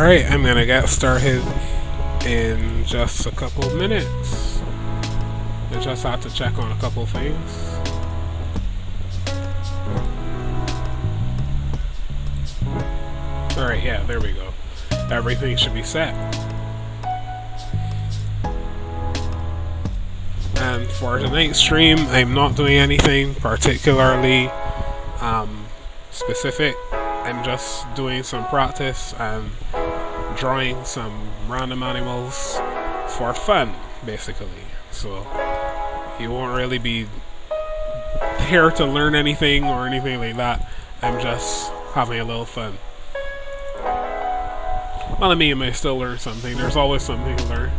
Alright, I'm gonna get started in just a couple of minutes. I just have to check on a couple things. Alright, yeah, there we go. Everything should be set. And for tonight's stream, I'm not doing anything particularly um, specific. I'm just doing some practice and drawing some random animals for fun, basically. So you won't really be here to learn anything or anything like that. I'm just having a little fun. Well, I mean, you may still learn something. There's always something to learn.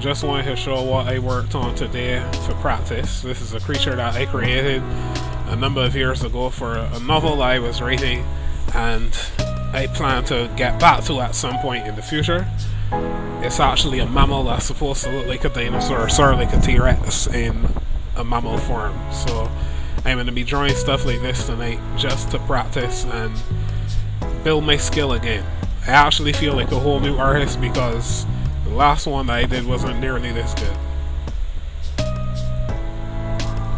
Just wanted to show what I worked on today for practice. This is a creature that I created a number of years ago for a novel I was writing and I plan to get back to at some point in the future. It's actually a mammal that's supposed to look like a dinosaur, sort of like a T-Rex in a mammal form. So I'm going to be drawing stuff like this tonight just to practice and build my skill again. I actually feel like a whole new artist because the last one that I did wasn't nearly this good.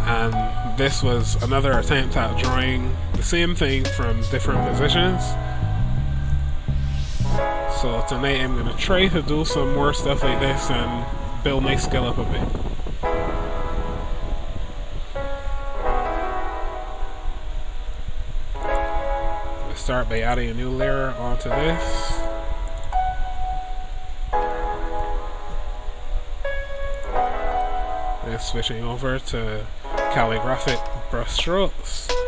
And this was another attempt at drawing the same thing from different positions. So tonight I'm going to try to do some more stuff like this and build my skill up a bit. Let's start by adding a new layer onto this. And switching over to calligraphic brushstrokes.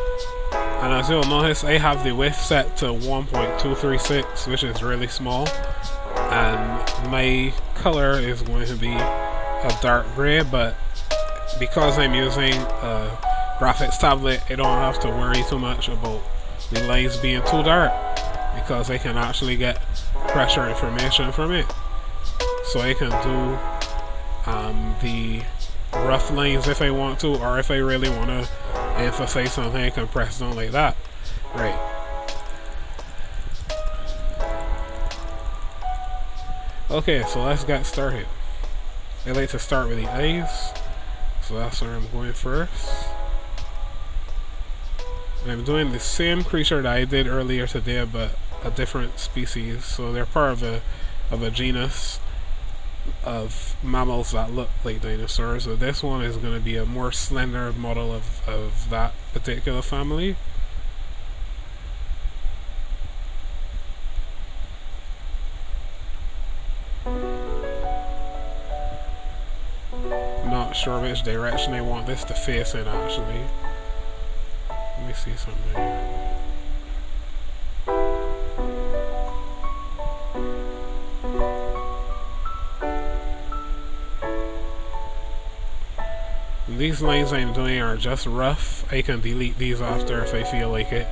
And as you'll notice, I have the width set to 1.236, which is really small. And my color is going to be a dark gray, but because I'm using a graphics tablet, I don't have to worry too much about the lines being too dark because I can actually get pressure information from it. So I can do um, the rough lines if I want to, or if I really want to emphasize something, I can press down like that. Right. Okay, so let's get started. I like to start with the eyes, so that's where I'm going first. I'm doing the same creature that I did earlier today, but a different species. So they're part of a of a genus of mammals that look like dinosaurs. So this one is going to be a more slender model of, of that particular family. Not sure which direction I want this to face in actually. Let me see something. These lines I'm doing are just rough. I can delete these after if I feel like it.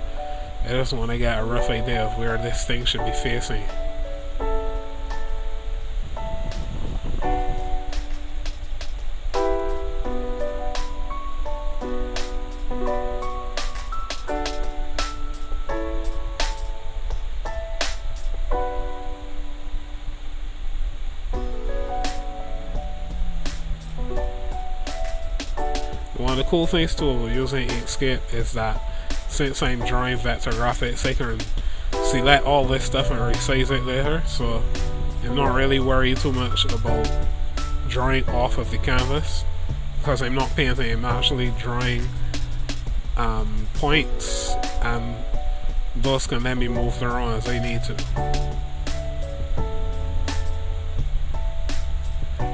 I just want to get a rough idea of where this thing should be facing. Things too using Inkscape is that since I'm drawing vector graphics, I can select all this stuff and resize it later. So I'm not really worried too much about drawing off of the canvas because I'm not painting, I'm actually drawing um, points and those can then be moved around as I need to.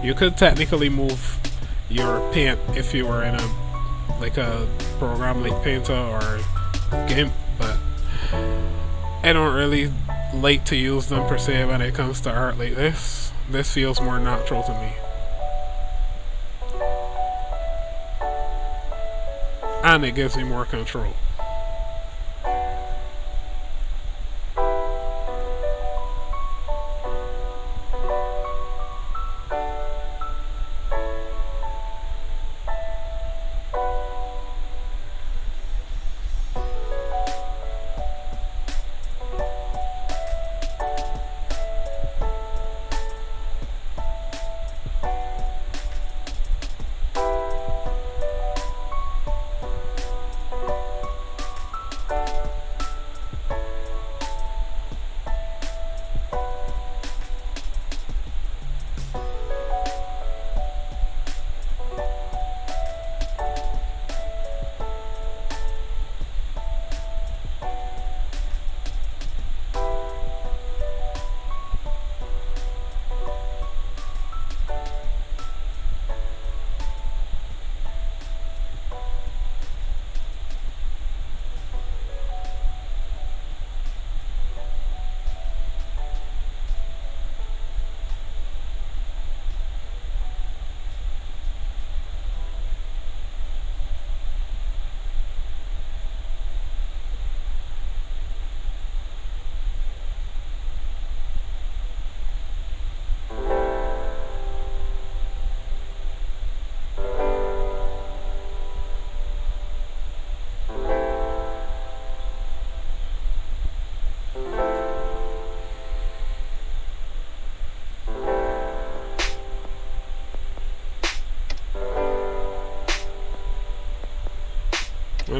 You could technically move your paint if you were in a like a program like Painter or GIMP, but I don't really like to use them per se when it comes to art like this. This feels more natural to me. And it gives me more control.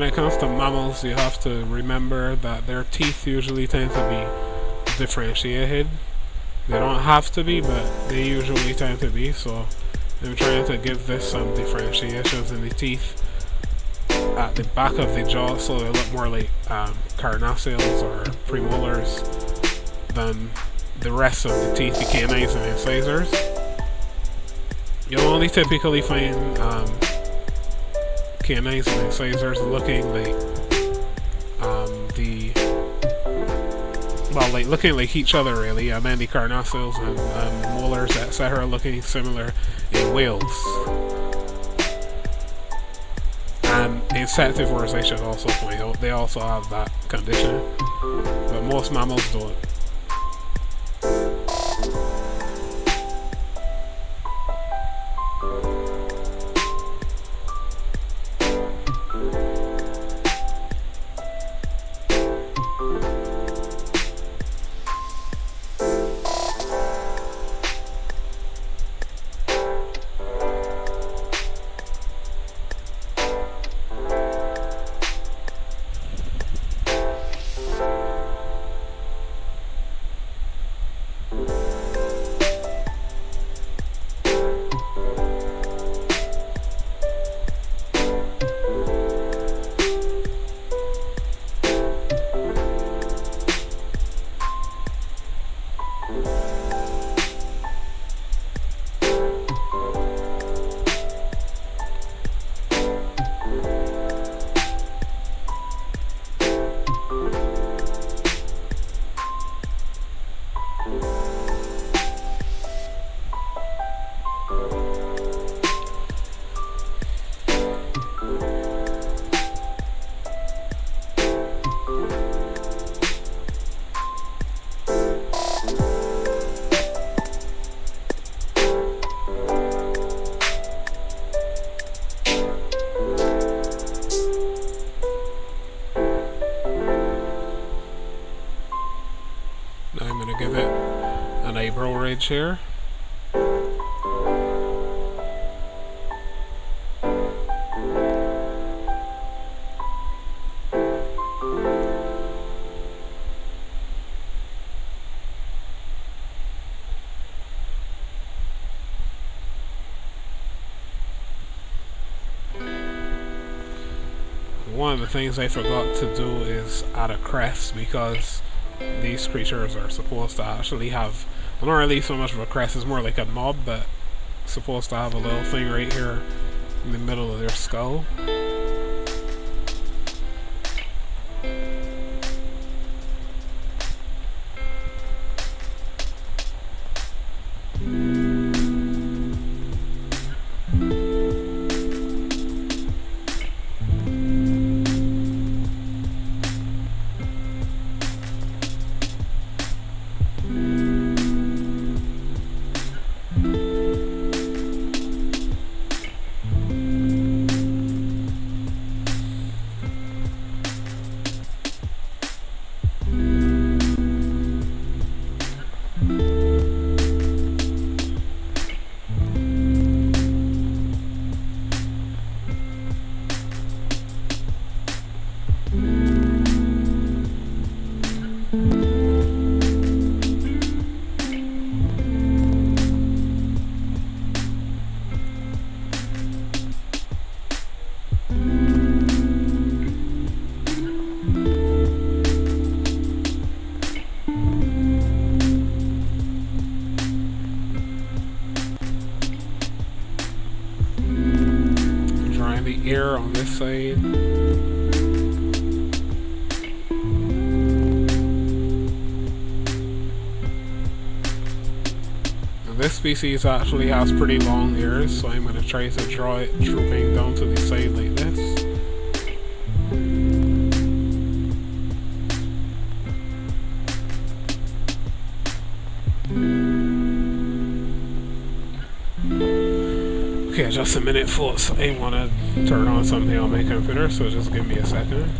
It comes to mammals, you have to remember that their teeth usually tend to be differentiated. They don't have to be, but they usually tend to be, so I'm trying to give this some differentiations in the teeth at the back of the jaw so they look more like um, carnassials or premolars than the rest of the teeth, the canines and incisors. You'll only typically find um, canines and incisors looking like um, the well, like looking like each other really, and then the carnassials and um, molars, etc., looking similar in whales. And insectivores, I should also point out, they also have that condition, but most mammals don't. Chair. One of the things I forgot to do is add a crest because these creatures are supposed to actually have well, not really so much of a crest, it's more like a knob, but supposed to have a little thing right here in the middle of their skull. Species actually has pretty long ears, so I'm going to try to draw it drooping down to the side like this. A minute folks, I want to turn on something on my computer, so just give me a second.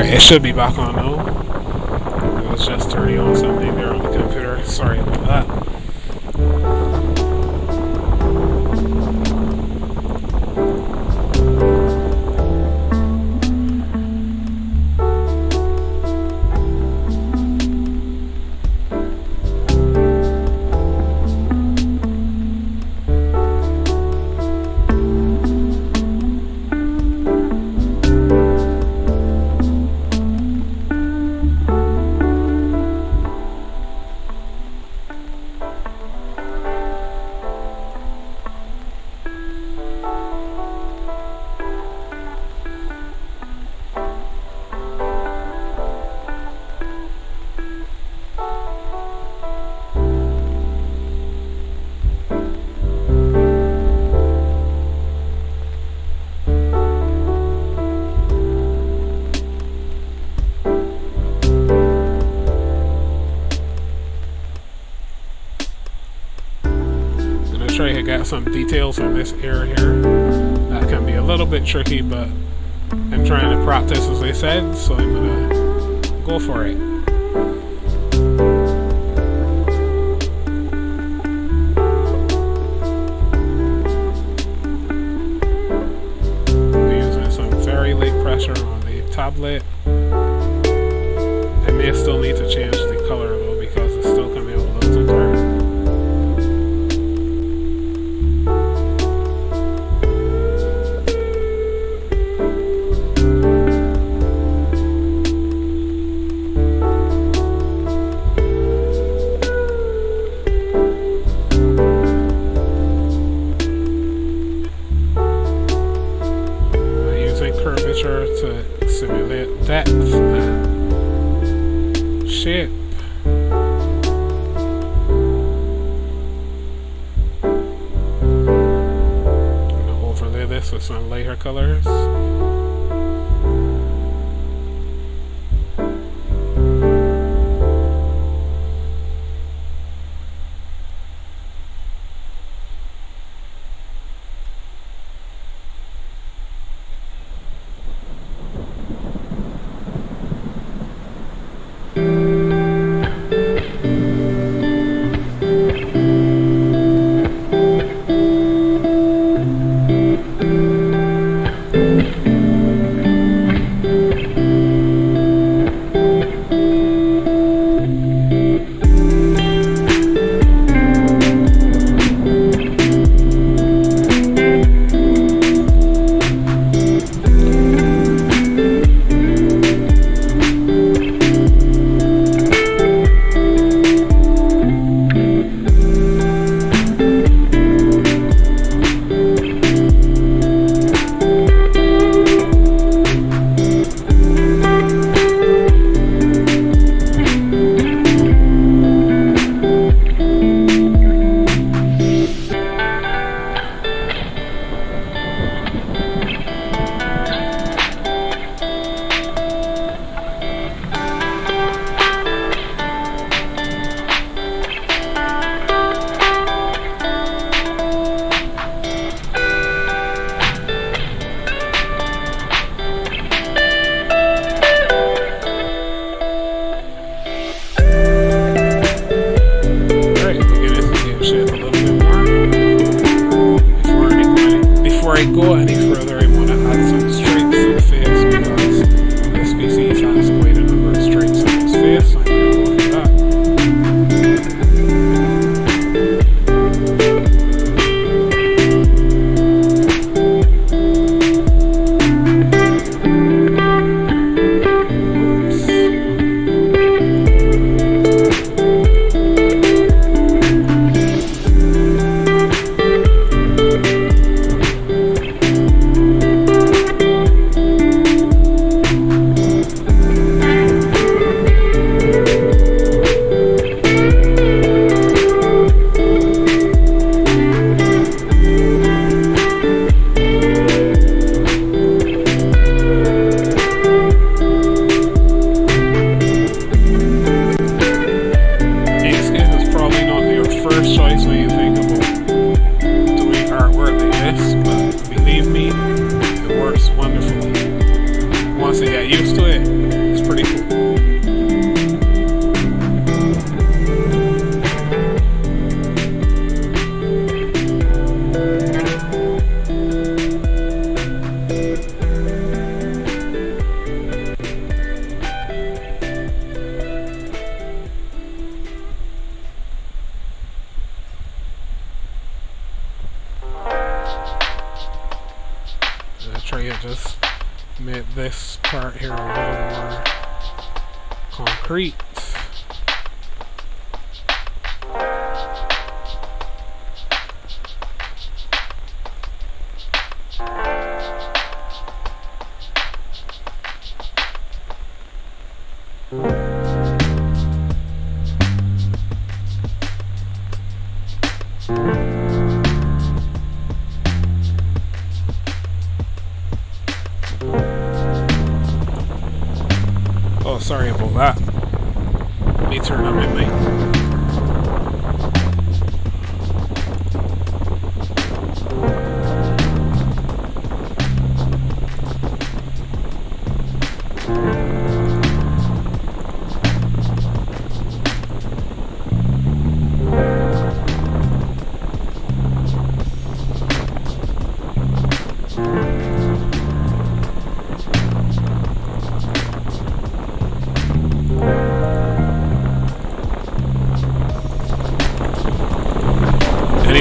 Alright, it should be back on now. It was just turning on something there on the computer. Sorry about that. Some details on this area here. That can be a little bit tricky, but I'm trying to practice as I said, so I'm gonna go for it. Using some very light pressure on the tablet. I may still need to change with some lighter colors.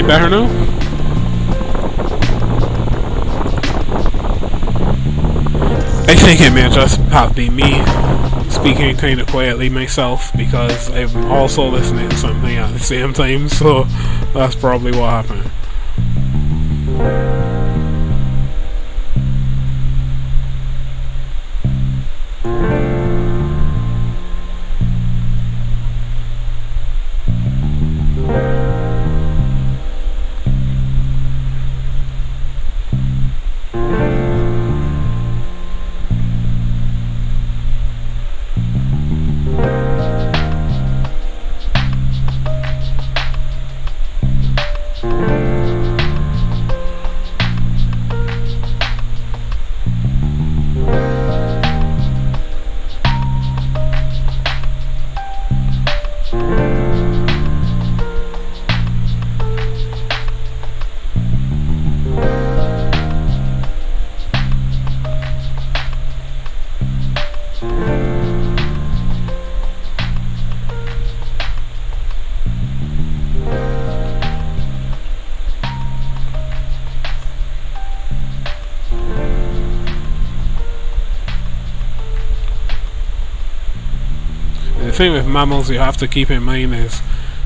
Better now? I think it may just have been me speaking kind of quietly myself because I'm also listening to something at the same time, so that's probably what happened. Thing with mammals you have to keep in mind is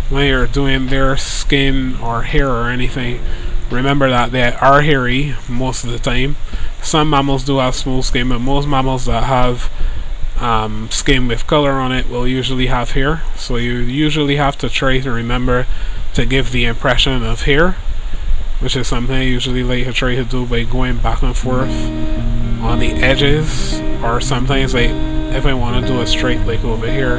when you're doing their skin or hair or anything, remember that they are hairy most of the time. Some mammals do have smooth skin, but most mammals that have um, skin with color on it will usually have hair. So you usually have to try to remember to give the impression of hair, which is something I usually like to try to do by going back and forth on the edges, or sometimes like if I want to do a straight like over here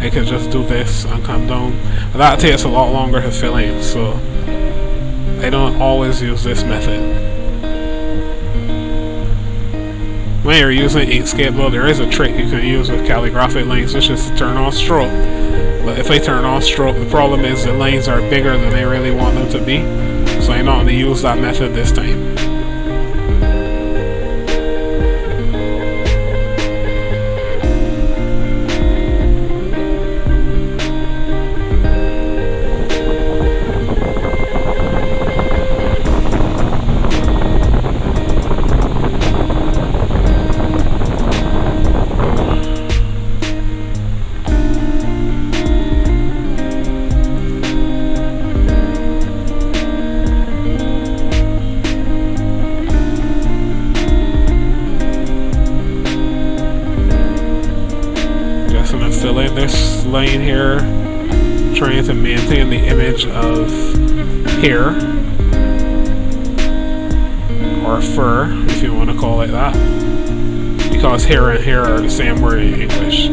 I can just do this and come down. That takes a lot longer to fill in so I don't always use this method. When you're using Inkscape though there is a trick you can use with calligraphic lines which is to turn off stroke. But if I turn off stroke the problem is the lines are bigger than I really want them to be. So I'm not going to use that method this time trying to maintain the image of hair. Or fur if you want to call it that. Because hair and hair are the same word in English.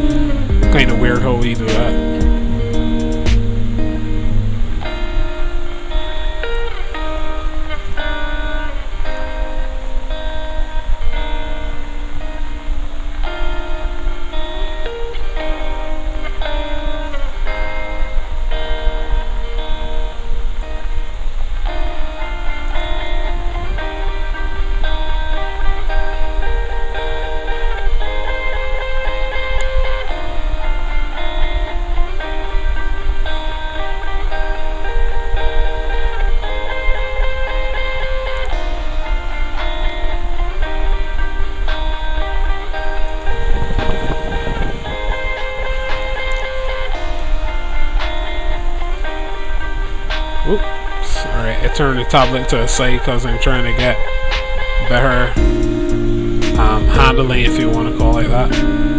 Kind of weird how we do that tablet to a side because I'm trying to get better um, handling, if you want to call it that.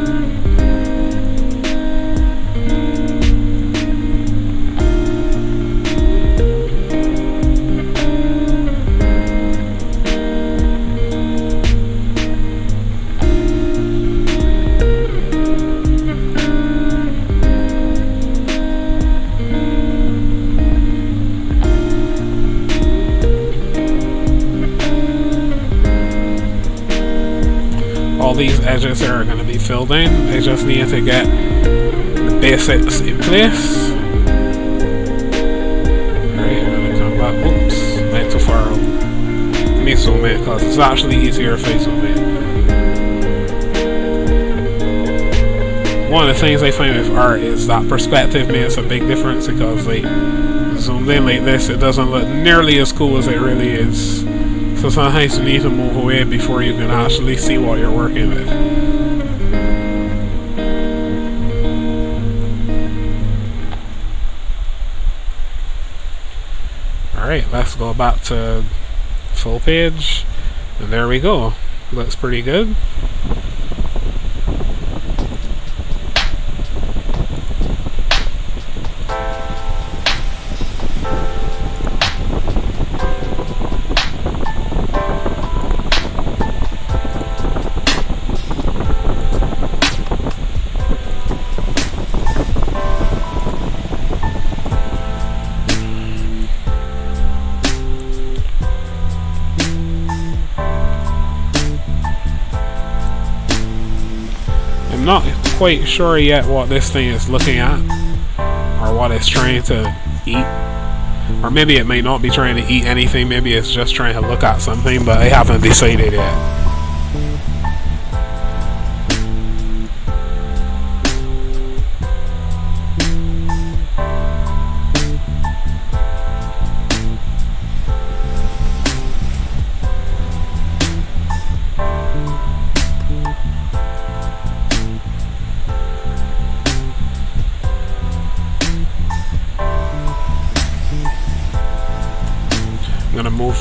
These edges are going to be filled in. They just need to get the basics in place. Alright, I'm going to come back. Oops, went too far. Let me zoom in because it's actually easier if I zoom in. One of the things I find with art is that perspective makes a big difference because like zoomed in like this it doesn't look nearly as cool as it really is. So sometimes you need to move away before you can actually see what you're working with. Alright, let's go back to full page. And there we go. Looks pretty good. Quite sure yet what this thing is looking at or what it's trying to eat. Or maybe it may not be trying to eat anything, maybe it's just trying to look at something, but I haven't decided yet.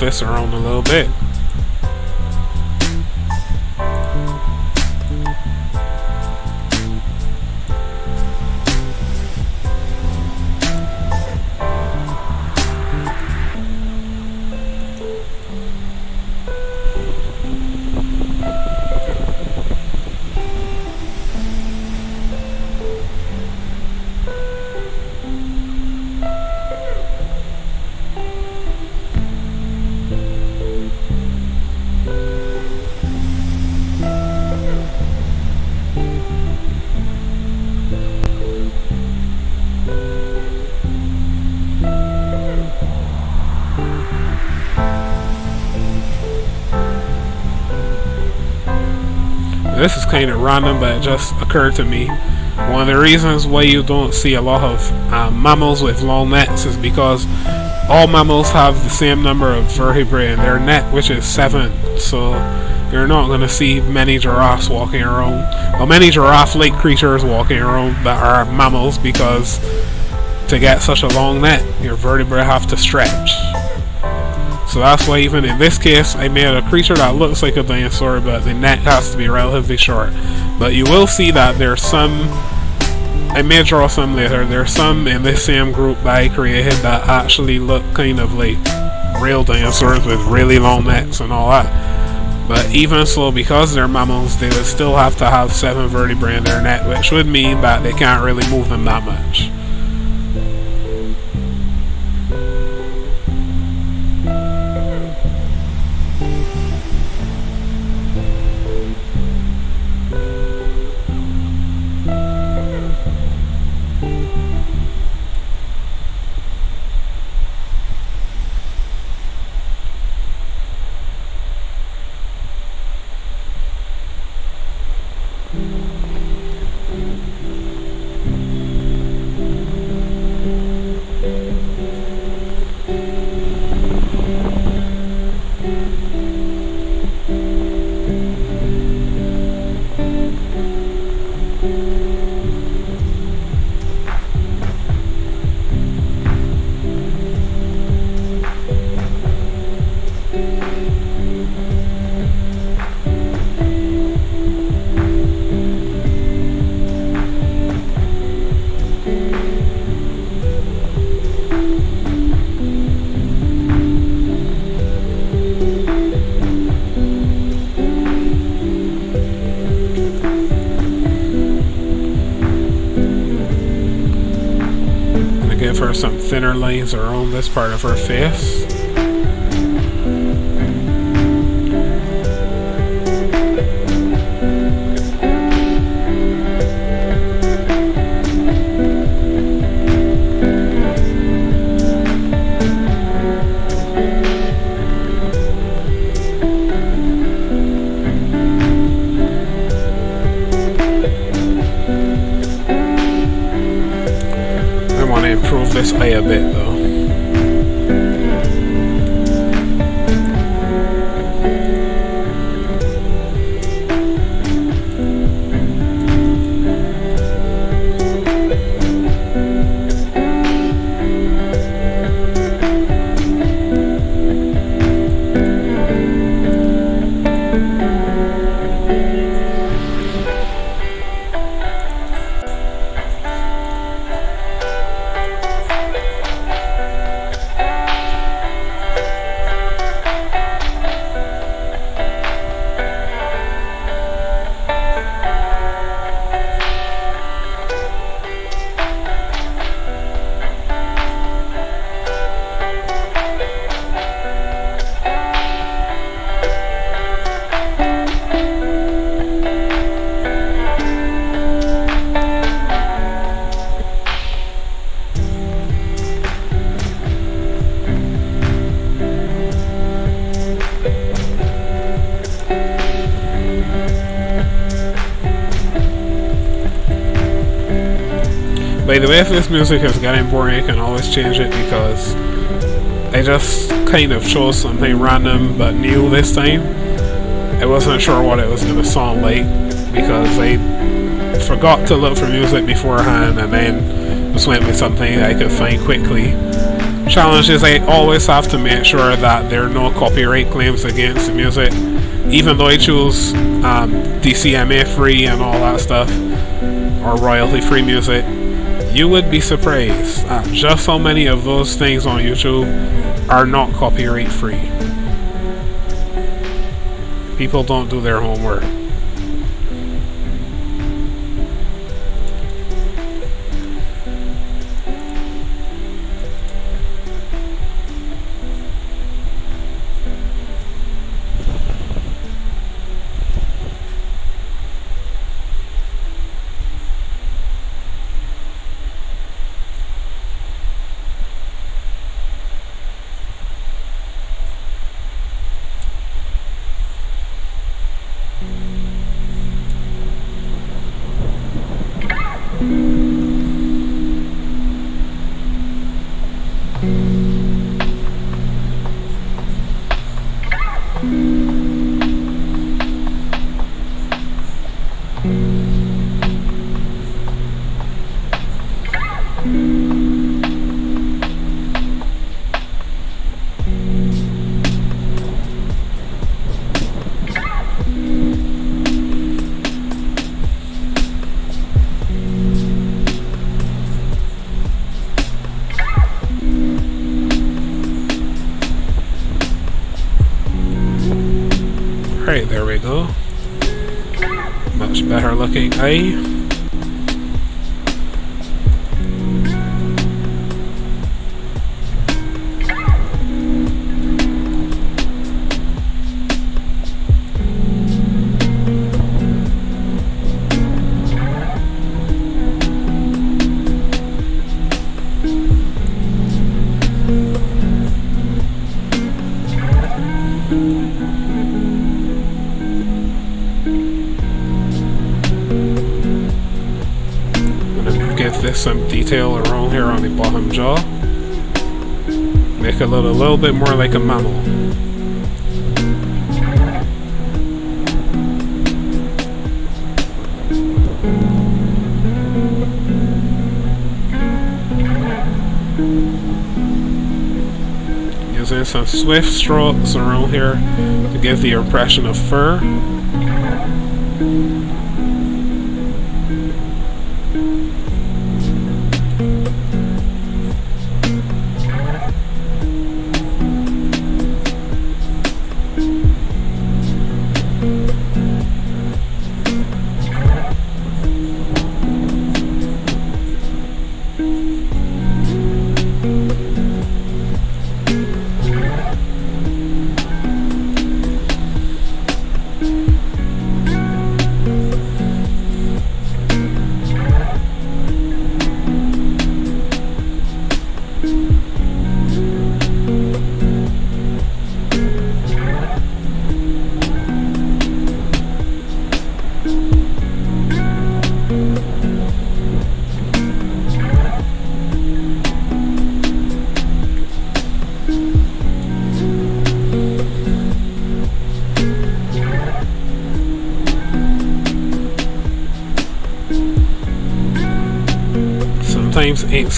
This around a little bit. Kind of random, but it just occurred to me. One of the reasons why you don't see a lot of um, mammals with long necks is because all mammals have the same number of vertebrae in their neck, which is seven. So you're not going to see many giraffes walking around, or many giraffe-like creatures walking around that are mammals because to get such a long neck, your vertebrae have to stretch. So that's why even in this case, I made a creature that looks like a dinosaur, but the neck has to be relatively short. But you will see that there's some, I may draw some later, there's some in this same group that I created that actually look kind of like real dinosaurs with really long necks and all that. But even so, because they're mammals, they would still have to have seven vertebrae in their neck, which would mean that they can't really move them that much. Lines around this part of her face. The way, this music is getting boring, I can always change it because I just kind of chose something random but new this time. I wasn't sure what it was going to sound like because I forgot to look for music beforehand and then just went with something I could find quickly. Challenge is I always have to make sure that there are no copyright claims against the music, even though I choose um, DCMA free and all that stuff, or royalty free music you would be surprised at just how many of those things on YouTube are not copyright free. People don't do their homework. Bit more like a mammal. Using some swift strokes around here to give the impression of fur.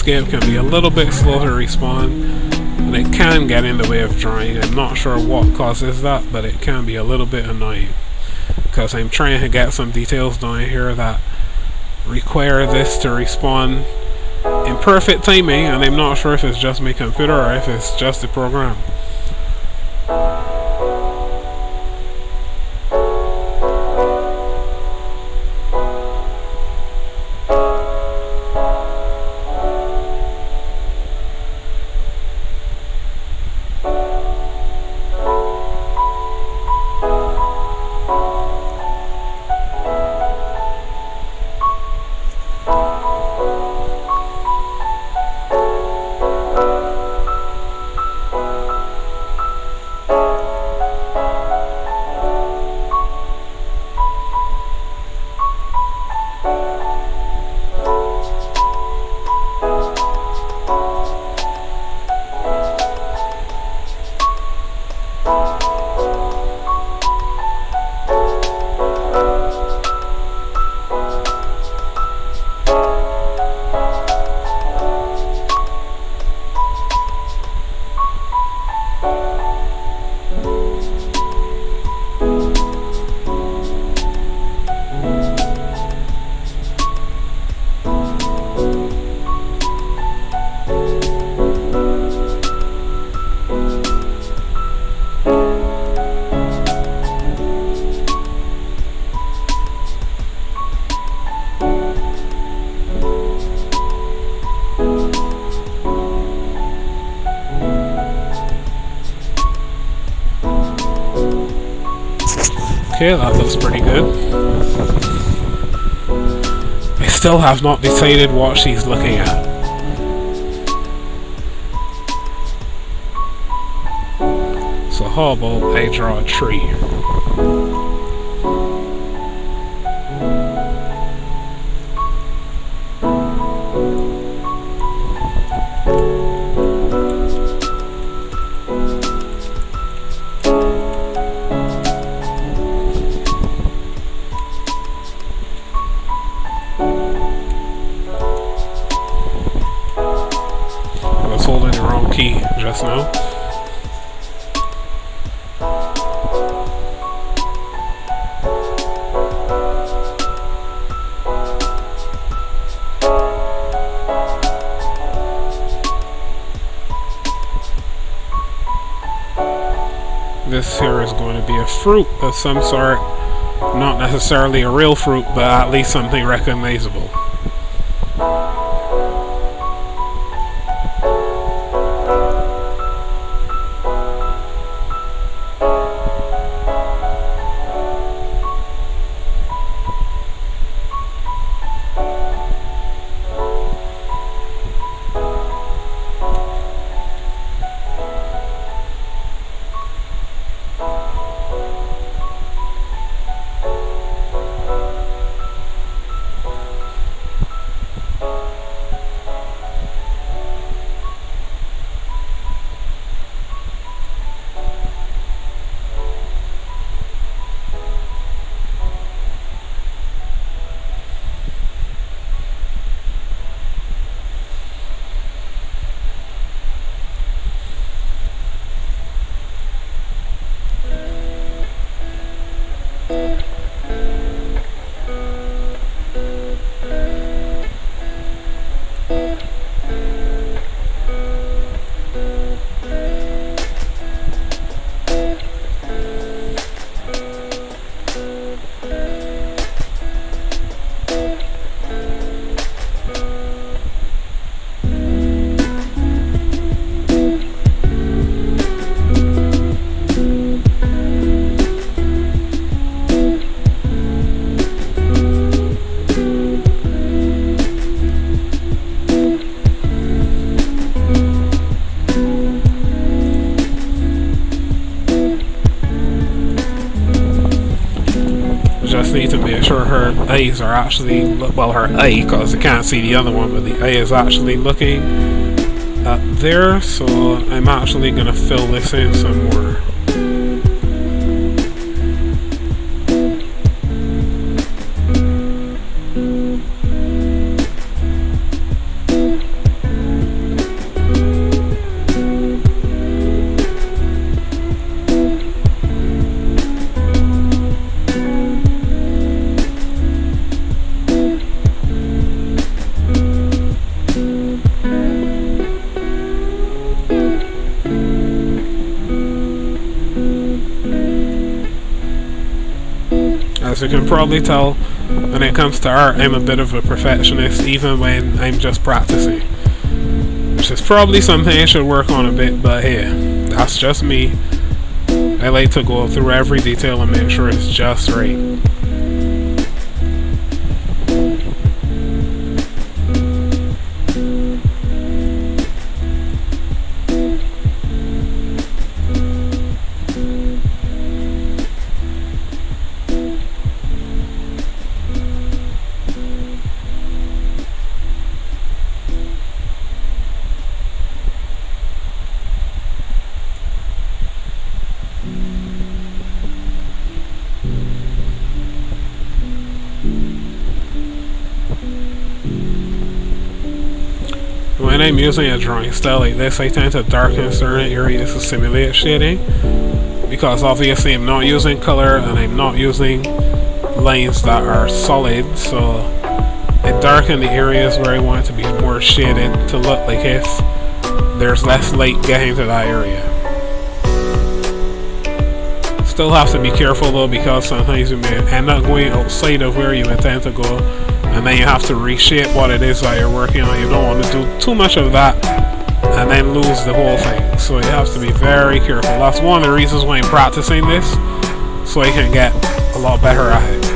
Inkscape can be a little bit slow to respond and it can get in the way of drawing. I'm not sure what causes that, but it can be a little bit annoying because I'm trying to get some details down here that require this to respond in perfect timing and I'm not sure if it's just my computer or if it's just the program. Okay, that looks pretty good. I still have not decided what she's looking at. So how about I draw a tree? Of some sort. Not necessarily a real fruit, but at least something recognizable. Eyes are actually, well her eye, because I can't see the other one, but the eye is actually looking up there, so I'm actually going to fill this in some more. Probably tell, when it comes to art, I'm a bit of a perfectionist, even when I'm just practicing. Which is probably something I should work on a bit, but hey, that's just me. I like to go through every detail and make sure it's just right. I'm using a drawing style like this, I tend to darken certain areas to simulate shading because obviously I'm not using color and I'm not using lines that are solid. So I darken the areas where I want it to be more shaded to look like if there's less light getting to that area. Still have to be careful though because sometimes you may end up going outside of where you intend to go and then you have to reshape what it is that you're working on. You don't want to do too much of that and then lose the whole thing. So you have to be very careful. That's one of the reasons why I'm practicing this, so I can get a lot better at it.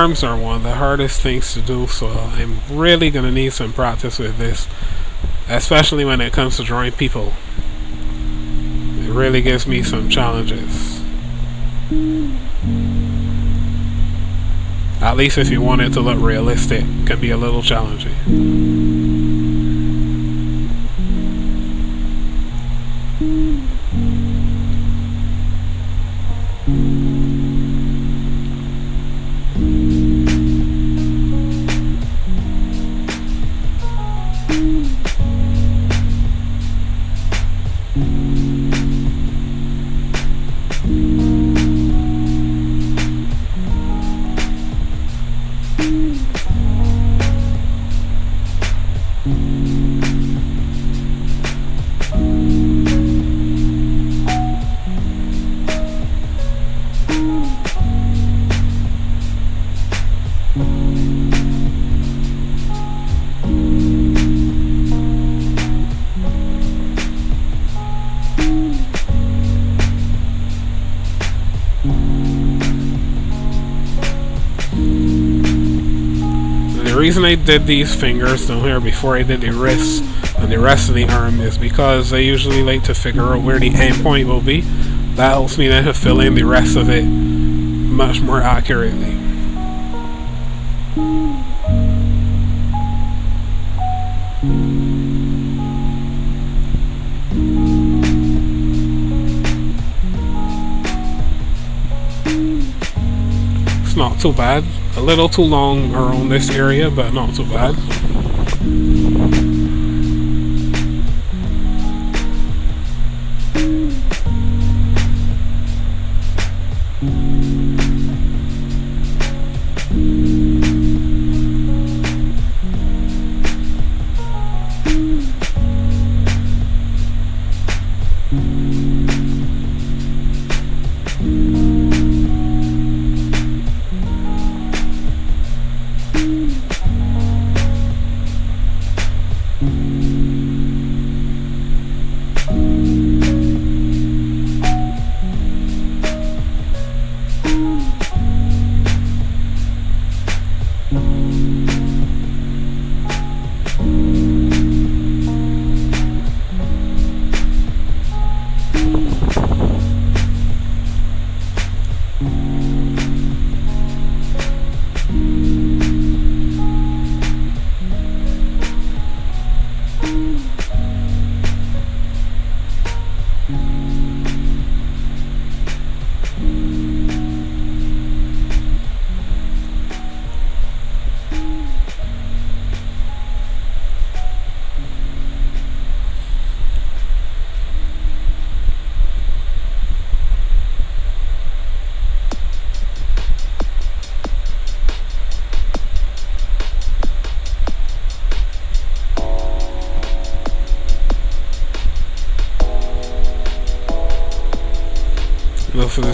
Arms are one of the hardest things to do so I'm really gonna need some practice with this especially when it comes to drawing people. It really gives me some challenges. At least if you want it to look realistic can be a little challenging I did these fingers down here before I did the wrists and the rest of the arm is because I usually like to figure out where the end point will be. That helps me then to fill in the rest of it much more accurately. It's not too bad. A little too long around this area, but not too bad.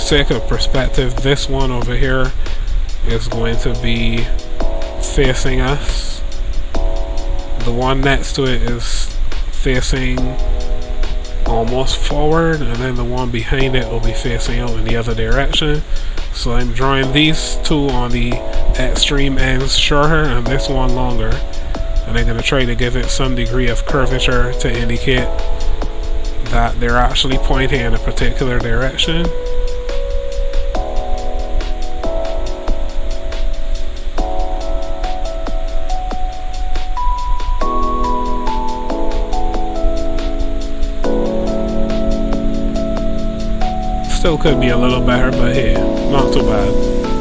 Sake of perspective, this one over here is going to be facing us. The one next to it is facing almost forward and then the one behind it will be facing out in the other direction. So I'm drawing these two on the extreme ends shorter and this one longer. And I'm going to try to give it some degree of curvature to indicate that they're actually pointing in a particular direction. Still could be a little better, but hey, not too bad.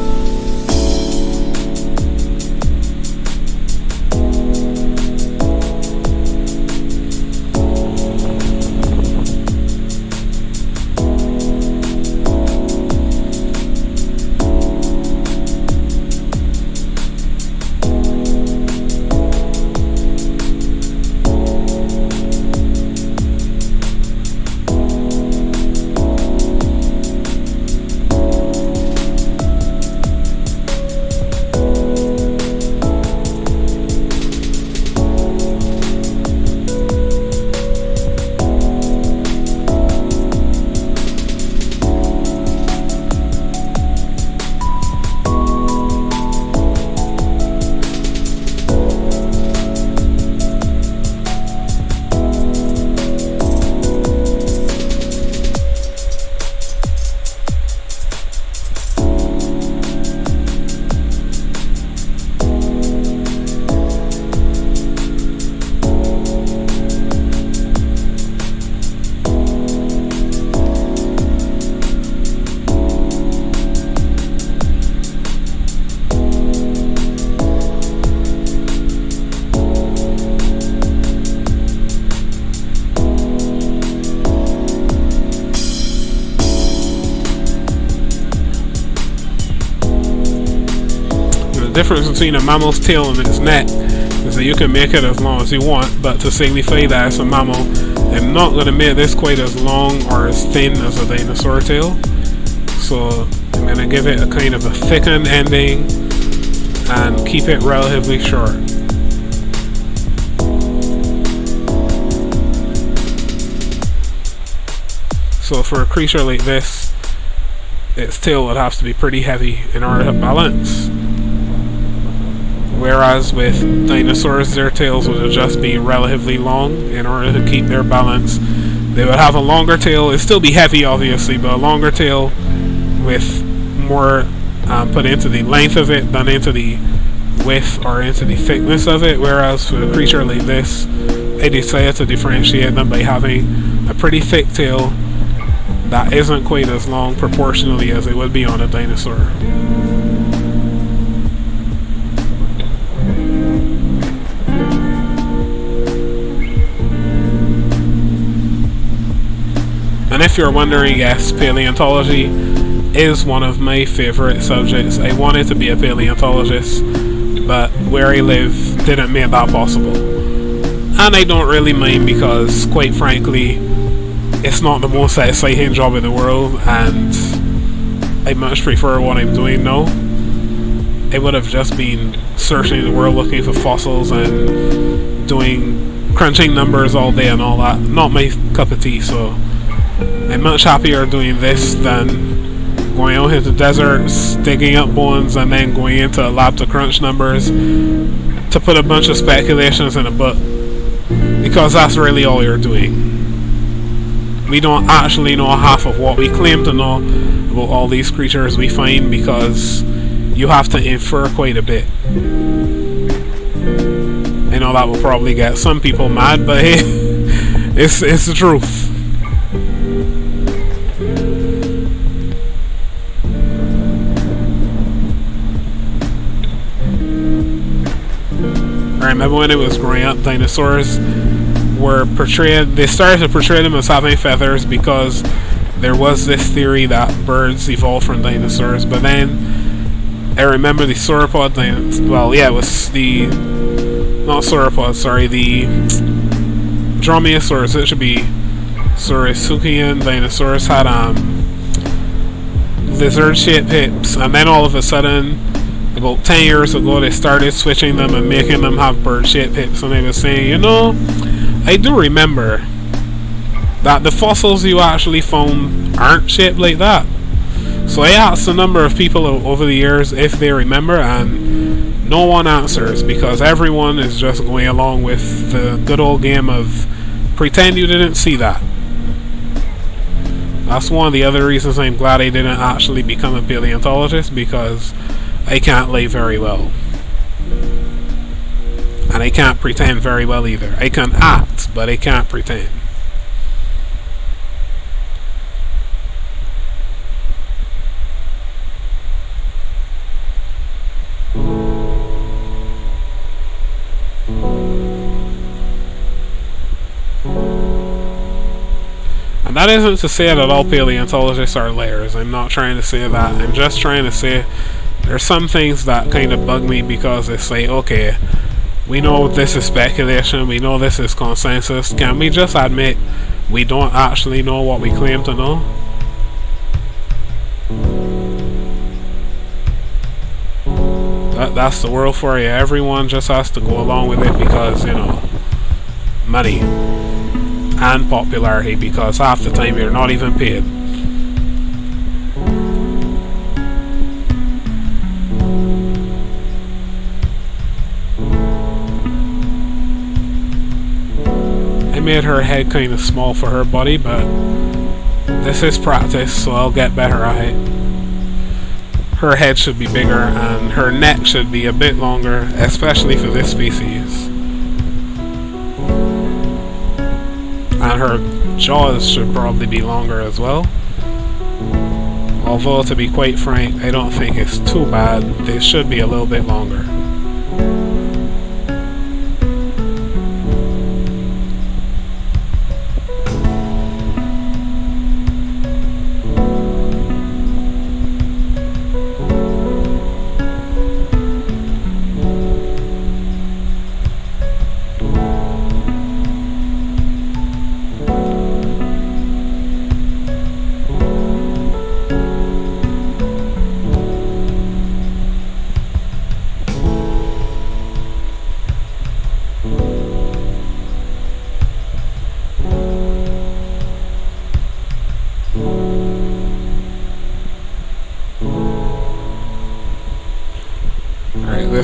Difference between a mammal's tail and its neck is that you can make it as long as you want, but to signify that it's a mammal, I'm not going to make this quite as long or as thin as a dinosaur tail. So I'm going to give it a kind of a thickened ending and keep it relatively short. So for a creature like this, its tail would have to be pretty heavy in order to balance. Whereas with dinosaurs, their tails would just be relatively long in order to keep their balance. They would have a longer tail. It'd still be heavy, obviously, but a longer tail with more um, put into the length of it than into the width or into the thickness of it. Whereas for a creature like this, I decided to differentiate them by having a pretty thick tail that isn't quite as long proportionally as it would be on a dinosaur. If you're wondering, yes, paleontology is one of my favourite subjects. I wanted to be a paleontologist, but where I live didn't make that possible. And I don't really mind because, quite frankly, it's not the most exciting job in the world, and I much prefer what I'm doing now. I would have just been searching the world looking for fossils and doing crunching numbers all day and all that. Not my cup of tea, so I'm much happier doing this than going out into deserts, digging up bones, and then going into a lab to crunch numbers to put a bunch of speculations in a book. Because that's really all you're doing. We don't actually know half of what we claim to know about all these creatures we find because you have to infer quite a bit. I know that will probably get some people mad, but hey, it's, it's the truth. Remember when I was growing up, dinosaurs were portrayed, they started to portray them as having feathers because there was this theory that birds evolved from dinosaurs, but then I remember the sauropod dinosaurs, well, yeah, it was the, not sauropod, sorry, the Dromaeosaurus, it should be Saurischian dinosaurs had, um, lizard shaped hips, and then all of a sudden, about 10 years ago, they started switching them and making them have bird shaped hips, and they were saying, you know, I do remember that the fossils you actually found aren't shaped like that. So I asked a number of people over the years if they remember, and no one answers because everyone is just going along with the good old game of pretend you didn't see that. That's one of the other reasons I'm glad I didn't actually become a paleontologist because I can't lay very well. And I can't pretend very well either. I can act, but I can't pretend. And that isn't to say that all paleontologists are layers. I'm not trying to say that. I'm just trying to say there's some things that kind of bug me because it's like, okay, we know this is speculation, we know this is consensus. Can we just admit we don't actually know what we claim to know? That, that's the world for you. Everyone just has to go along with it because, you know, money and popularity because half the time you're not even paid. Made her head kind of small for her body, but this is practice, so I'll get better at it. Her head should be bigger and her neck should be a bit longer, especially for this species. and her jaws should probably be longer as well. Although, to be quite frank, I don't think it's too bad. They should be a little bit longer.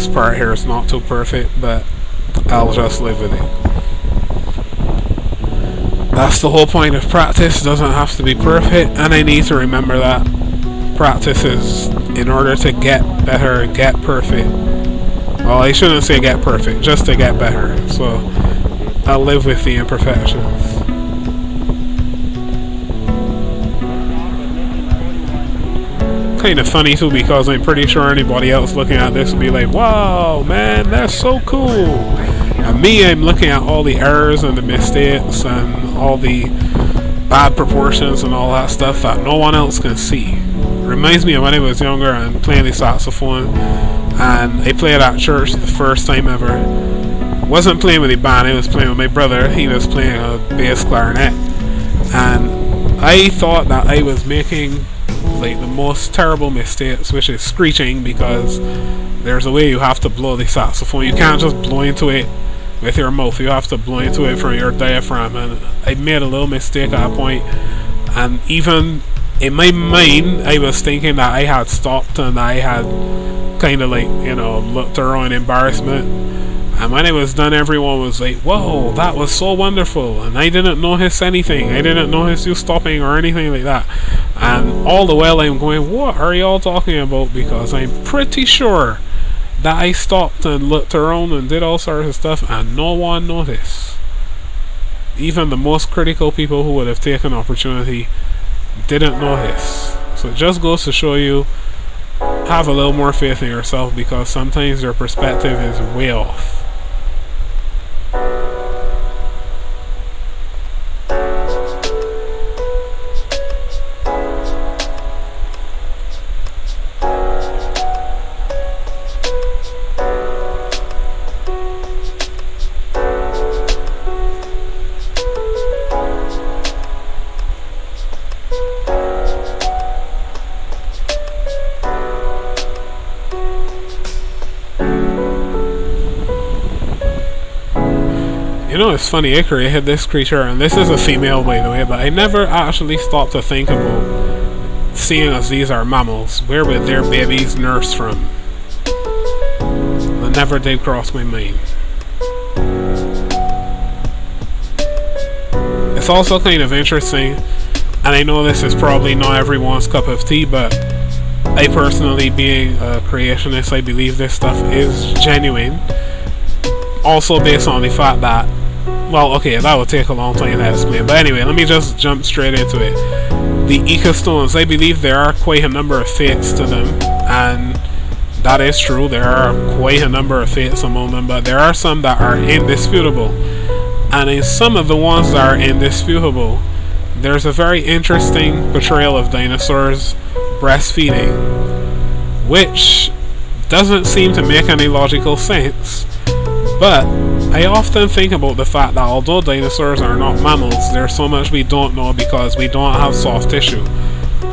This part here is not too perfect, but I'll just live with it. That's the whole point of practice, doesn't have to be perfect, and I need to remember that. Practice is in order to get better, get perfect. Well, I shouldn't say get perfect, just to get better. So, I'll live with the imperfections. Kind of funny too because I'm pretty sure anybody else looking at this would be like, wow, man, that's so cool. And me, I'm looking at all the errors and the mistakes and all the bad proportions and all that stuff that no one else can see. Reminds me of when I was younger and playing the saxophone and I played at church the first time ever. Wasn't playing with the band, I was playing with my brother. He was playing a bass clarinet. And I thought that I was making like the most terrible mistakes, which is screeching because there's a way you have to blow the saxophone. You can't just blow into it with your mouth. You have to blow into it from your diaphragm. And I made a little mistake at a point, and even in my mind, I was thinking that I had stopped and I had kind of like you know looked around embarrassment. And when it was done, everyone was like, "Whoa, that was so wonderful!" And I didn't notice anything. I didn't notice you stopping or anything like that. And all the while I'm going, what are y'all talking about? Because I'm pretty sure that I stopped and looked around and did all sorts of stuff and no one noticed. Even the most critical people who would have taken opportunity didn't notice. So it just goes to show you have a little more faith in yourself because sometimes your perspective is way off. Funny, I created this creature, and this is a female by the way, but I never actually stopped to think about, seeing as these are mammals, where would their babies nurse from? That never did cross my mind. It's also kind of interesting, and I know this is probably not everyone's cup of tea, but I personally, being a creationist, I believe this stuff is genuine. Also based on the fact that well, okay, that would take a long time to explain. But anyway, let me just jump straight into it. The Ica Stones, I believe there are quite a number of fates to them, and that is true. There are quite a number of fates among them, but there are some that are indisputable. And in some of the ones that are indisputable, there's a very interesting portrayal of dinosaurs breastfeeding, which doesn't seem to make any logical sense. But I often think about the fact that although dinosaurs are not mammals, there's so much we don't know because we don't have soft tissue.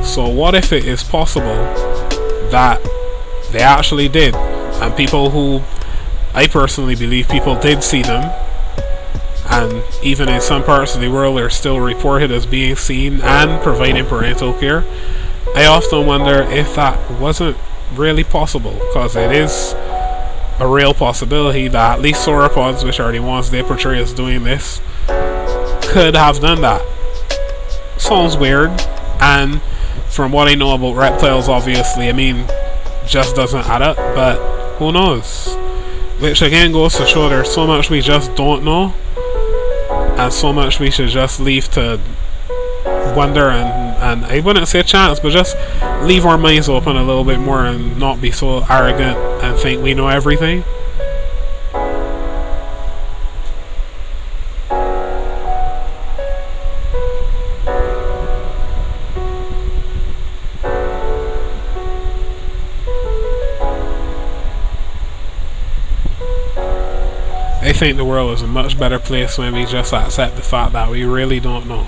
So what if it is possible that they actually did, and people who I personally believe people did see them, and even in some parts of the world they're still reported as being seen and providing parental care. I often wonder if that wasn't really possible, because it is a real possibility that at least sauropods, which are the ones they portray as doing this, could have done that. Sounds weird, and from what I know about reptiles, obviously, I mean, just doesn't add up, but who knows? Which again goes to show there's so much we just don't know, and so much we should just leave to wonder and, and I wouldn't say a chance, but just leave our minds open a little bit more and not be so arrogant and think we know everything. I think the world is a much better place when we just accept the fact that we really don't know.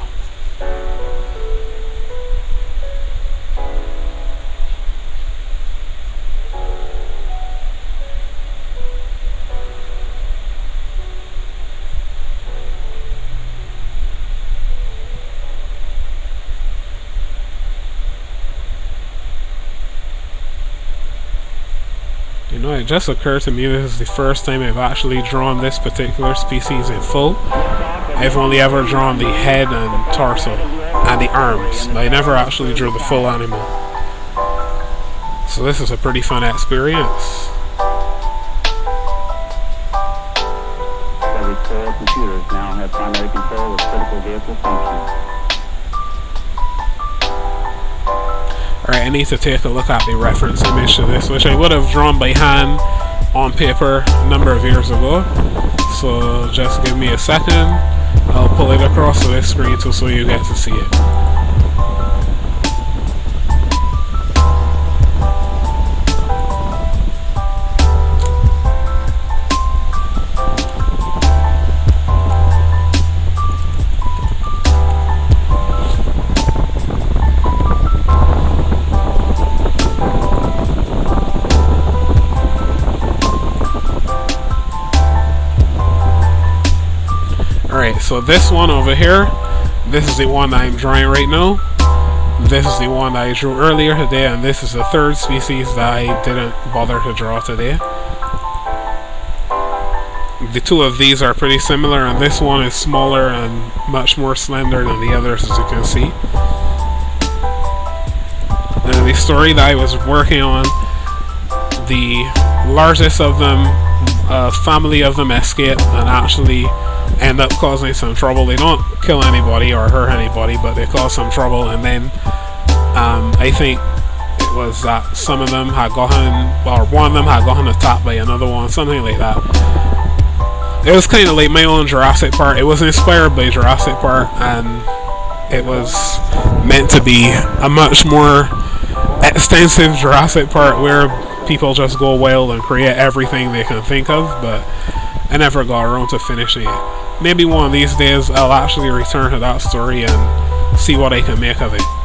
It just occurred to me this is the first time I've actually drawn this particular species in full. I've only ever drawn the head and torso and the arms, I never actually drew the full animal. So this is a pretty fun experience. computers now have primary control of critical vehicle functions. I need to take a look at the reference image to this, which I would have drawn by hand on paper a number of years ago. So just give me a second. I'll pull it across to this screen so you get to see it. So this one over here, this is the one I'm drawing right now. This is the one I drew earlier today, and this is the third species that I didn't bother to draw today. The two of these are pretty similar, and this one is smaller and much more slender than the others, as you can see. And the story that I was working on, the largest of them, a family of them escape and actually end up causing some trouble. They don't kill anybody or hurt anybody, but they cause some trouble, and then um, I think it was that some of them had gotten, or one of them had gotten attacked by another one, something like that. It was kind of like my own Jurassic Park. It was inspired by Jurassic Park, and it was meant to be a much more extensive Jurassic Park where people just go wild and create everything they can think of, but I never got around to finishing it maybe one of these days I'll actually return to that story and see what I can make of it.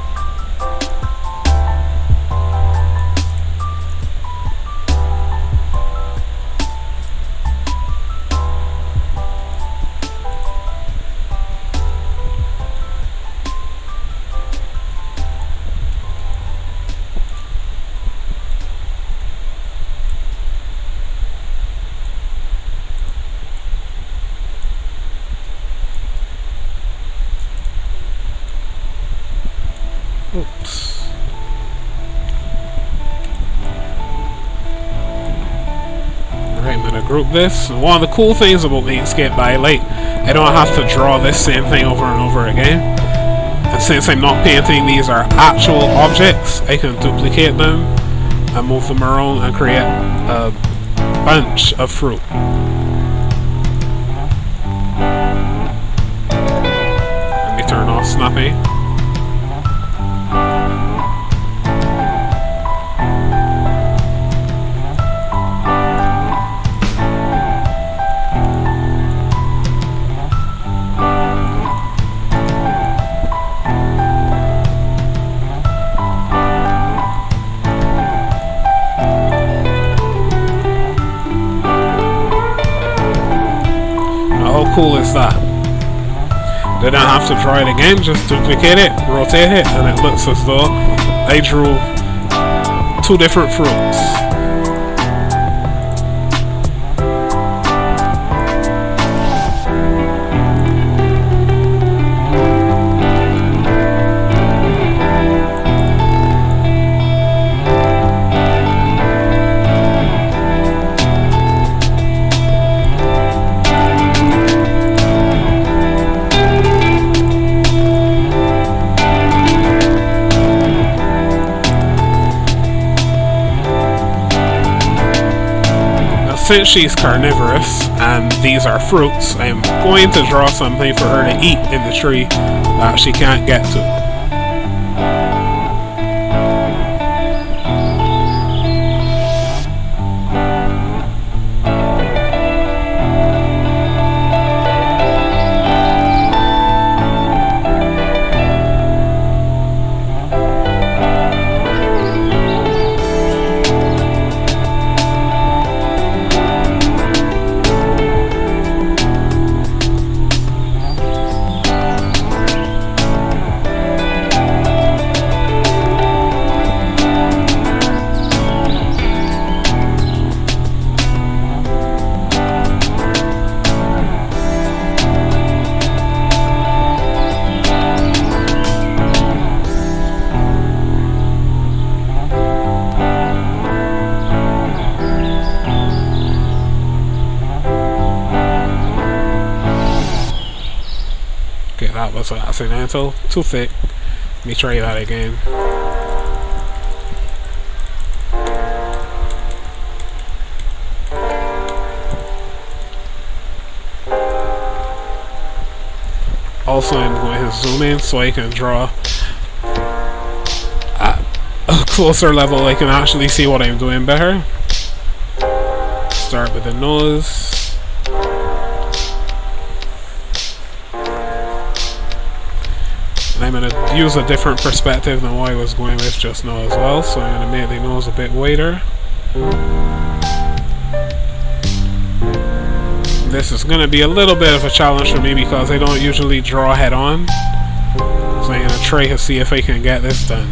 This. One of the cool things about I like, I don't have to draw this same thing over and over again. And since I'm not painting these are actual objects, I can duplicate them and move them around and create a bunch of fruit. Let me turn off Snappy. Cool is that? Then don't have to try it again, just to duplicate it, rotate it, and it looks as though I drew two different fruits. Since she's carnivorous and these are fruits, I am going to draw something for her to eat in the tree that she can't get to. Too thick. Let me try that again. Also, I'm going to zoom in so I can draw at a closer level. I can actually see what I'm doing better. Start with the nose. Use a different perspective than what I was going with just now as well, so I'm going to make the nose a bit wider. This is going to be a little bit of a challenge for me because I don't usually draw head on. So I'm going to try to see if I can get this done.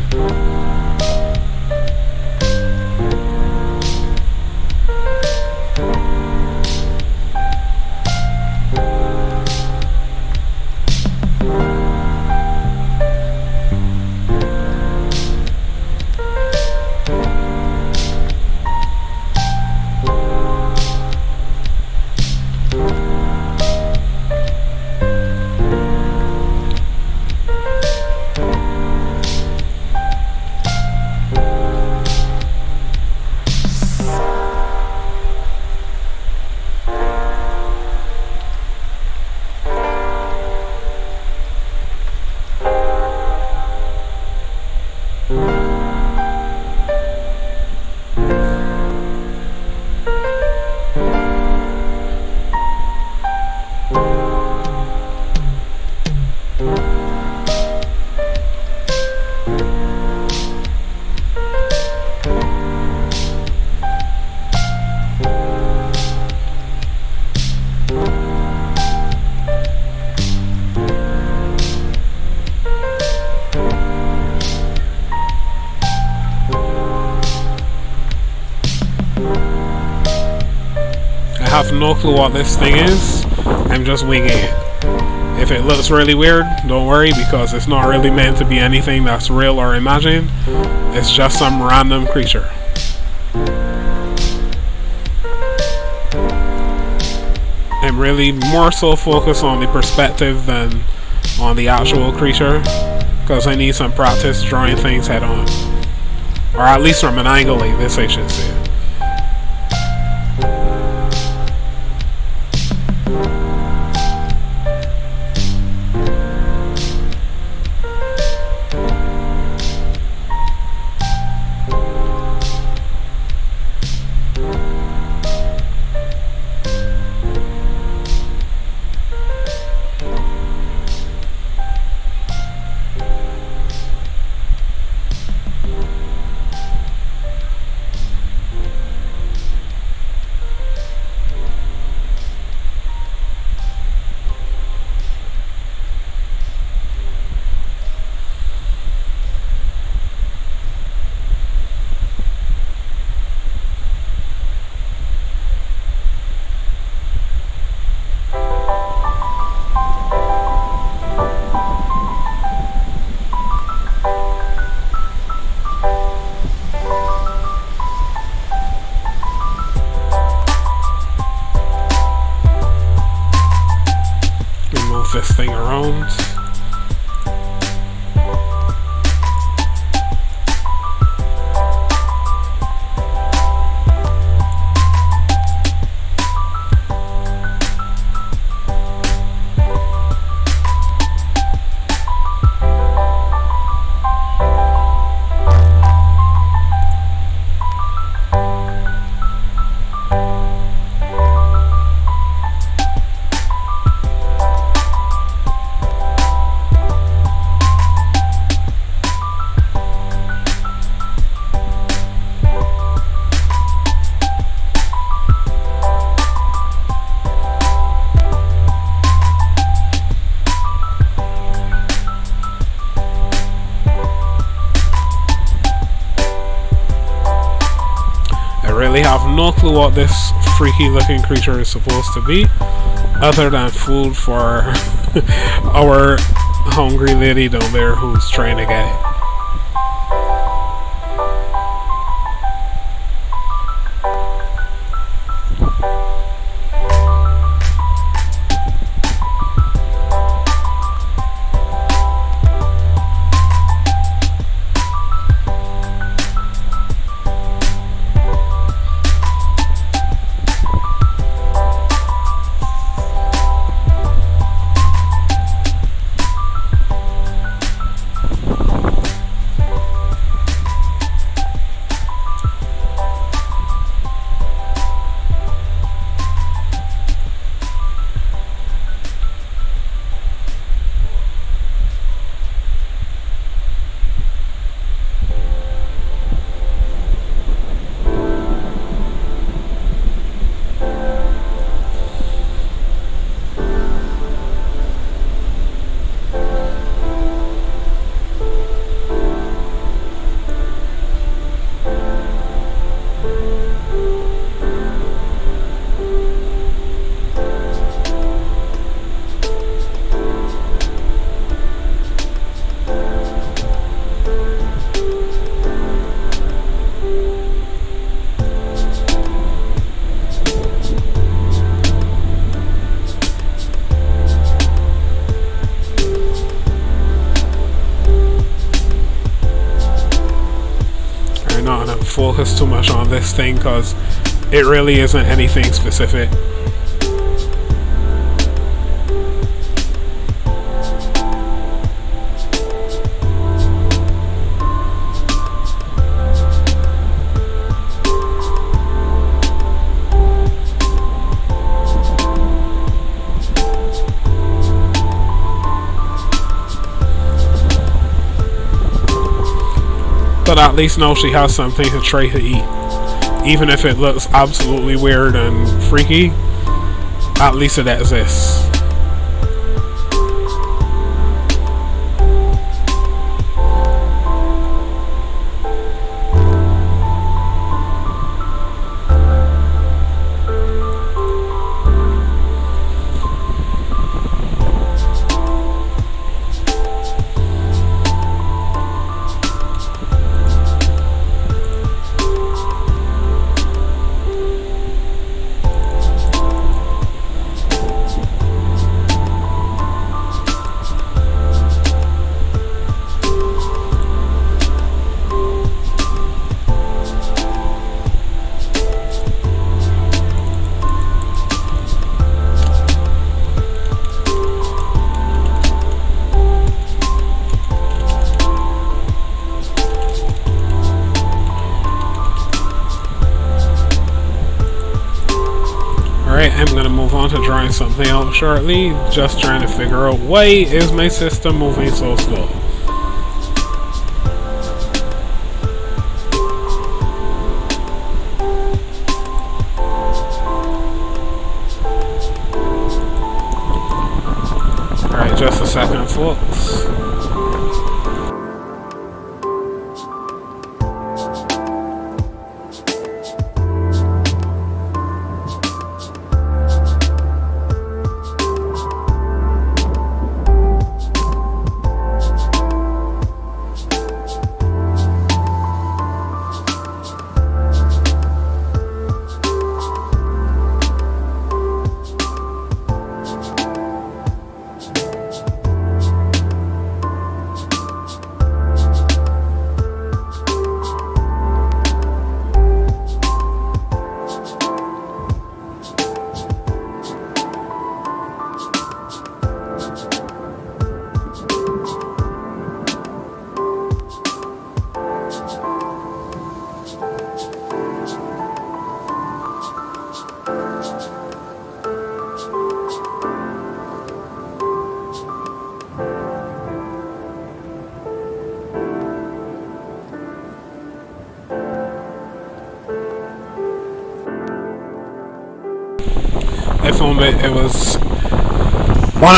Clue what this thing is. I'm just winging it. If it looks really weird, don't worry because it's not really meant to be anything that's real or imagined. It's just some random creature. I'm really more so focused on the perspective than on the actual creature because I need some practice drawing things head on. Or at least from an angle like this I should say. This thing around. No clue what this freaky looking creature is supposed to be, other than food for our hungry lady down there who's trying to get it. This thing because it really isn't anything specific. but at least know she has something to try to eat. Even if it looks absolutely weird and freaky, at least it exists. Something else shortly, just trying to figure out why is my system moving so slow.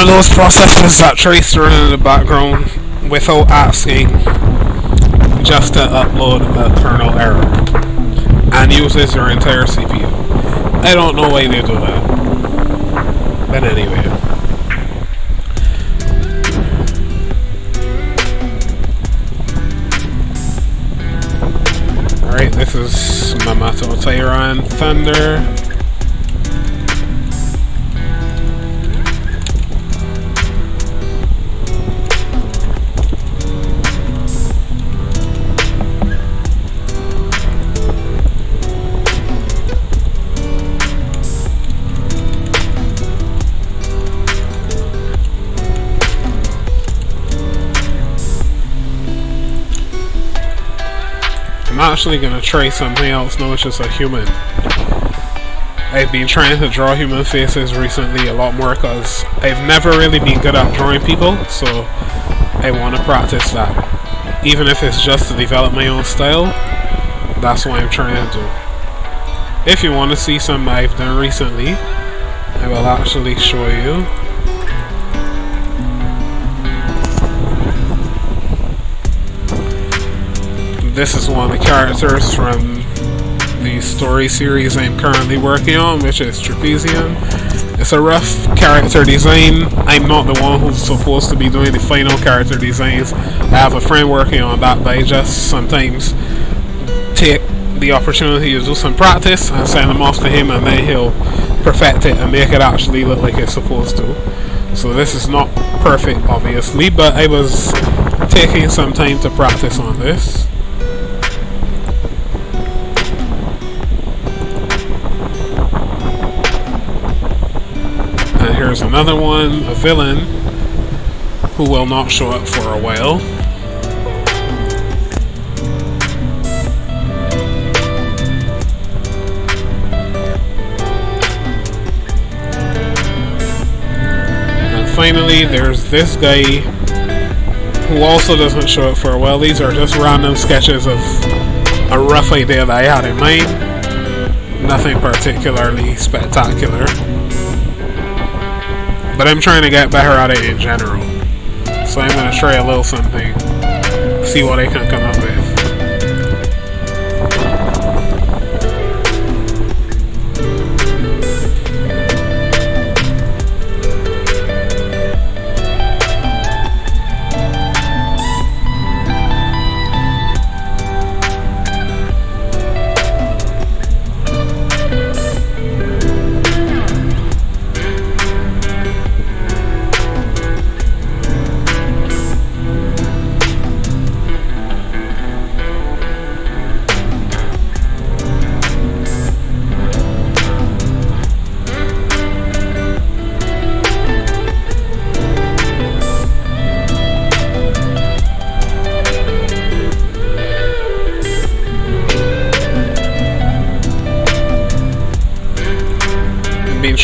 Those processes that around in the background without asking just to upload a kernel error and uses your entire CPU. I don't know why they do that. But anyway. Alright, this is Mammatotyran Thunder. Actually gonna try something else, no, it's just a human. I've been trying to draw human faces recently a lot more because I've never really been good at drawing people, so I want to practice that. Even if it's just to develop my own style, that's what I'm trying to do. If you want to see something I've done recently, I will actually show you. This is one of the characters from the story series I'm currently working on, which is Trapezium. It's a rough character design. I'm not the one who's supposed to be doing the final character designs. I have a friend working on that, but I just sometimes take the opportunity to do some practice and send them off to him, and then he'll perfect it and make it actually look like it's supposed to. So this is not perfect, obviously, but I was taking some time to practice on this. There's another one, a villain, who will not show up for a while. And finally, there's this guy who also doesn't show up for a while. These are just random sketches of a rough idea that I had in mind. Nothing particularly spectacular. But I'm trying to get better at it in general. So I'm to try a little something. See what I can come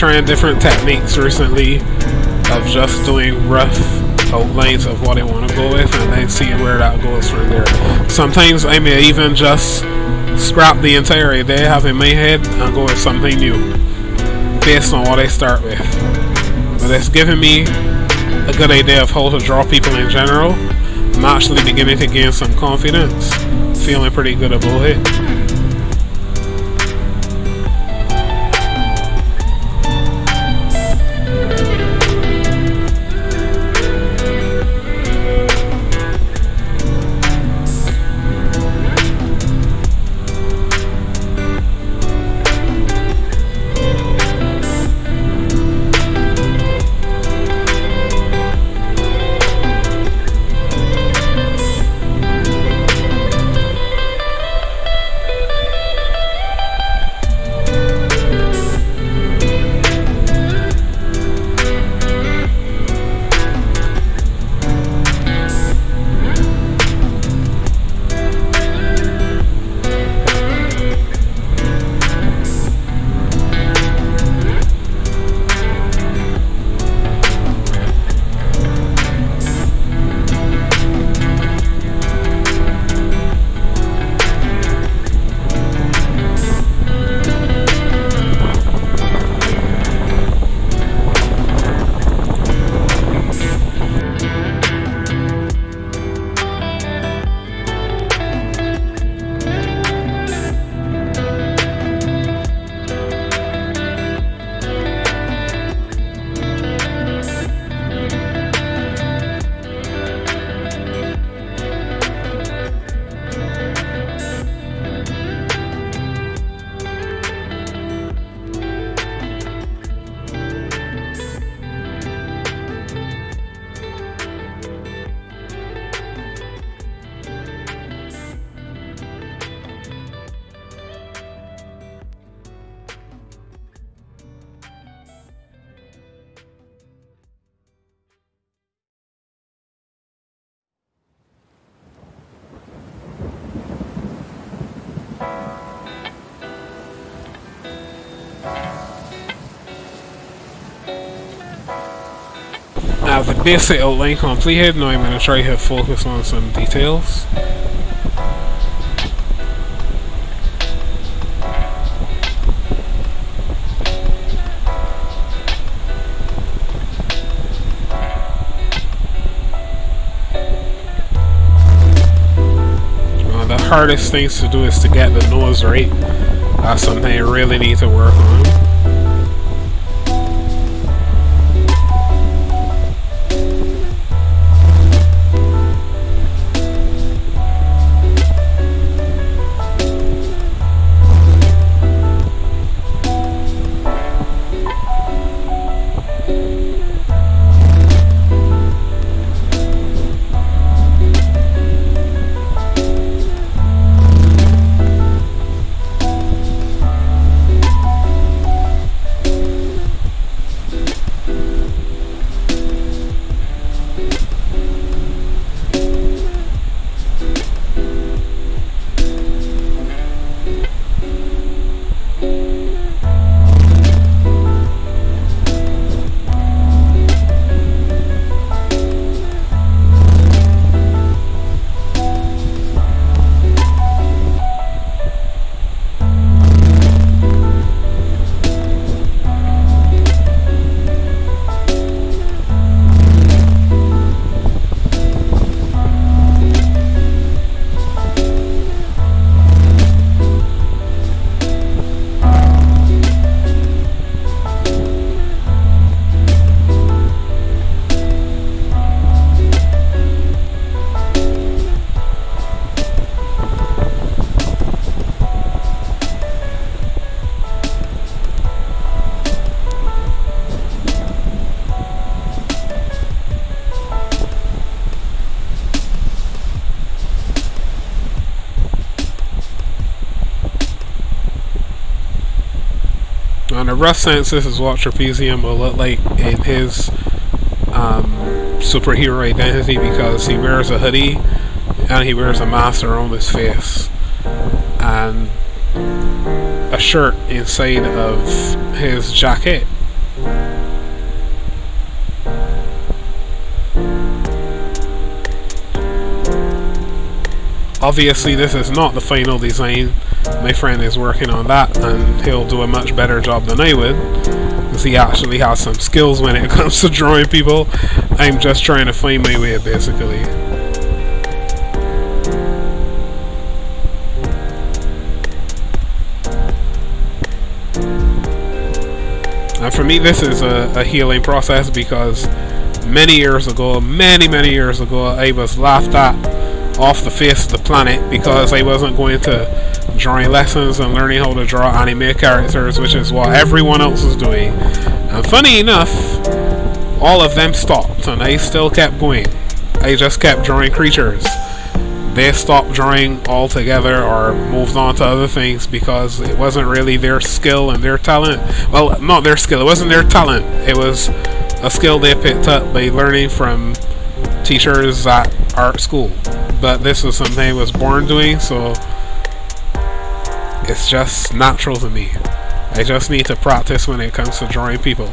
trying different techniques recently of just doing rough outlines of what I want to go with and then seeing where that goes from there. Sometimes I may even just scrap the entire idea I have in my head and go with something new based on what I start with. But it's giving me a good idea of how to draw people in general. I'm actually beginning to gain some confidence. Feeling pretty good about it. Now the basic outline completed, now I'm going to try to focus on some details. Of the hardest things to do is to get the nose right. That's something I really need to work on. Rough sense, this is what Trapezium will look like in his um, superhero identity because he wears a hoodie and he wears a mask around his face and a shirt inside of his jacket Obviously this is not the final design, my friend is working on that and he'll do a much better job than I would because he actually has some skills when it comes to drawing people. I'm just trying to find my way basically. And for me this is a, a healing process because many years ago, many, many years ago, I was laughed at off the face of the planet because I wasn't going to drawing lessons and learning how to draw anime characters, which is what everyone else was doing. And funny enough, all of them stopped and I still kept going. I just kept drawing creatures. They stopped drawing altogether or moved on to other things because it wasn't really their skill and their talent. Well, not their skill, it wasn't their talent. It was a skill they picked up by learning from teachers at art school. But this was something I was born doing, so it's just natural to me. I just need to practice when it comes to drawing people.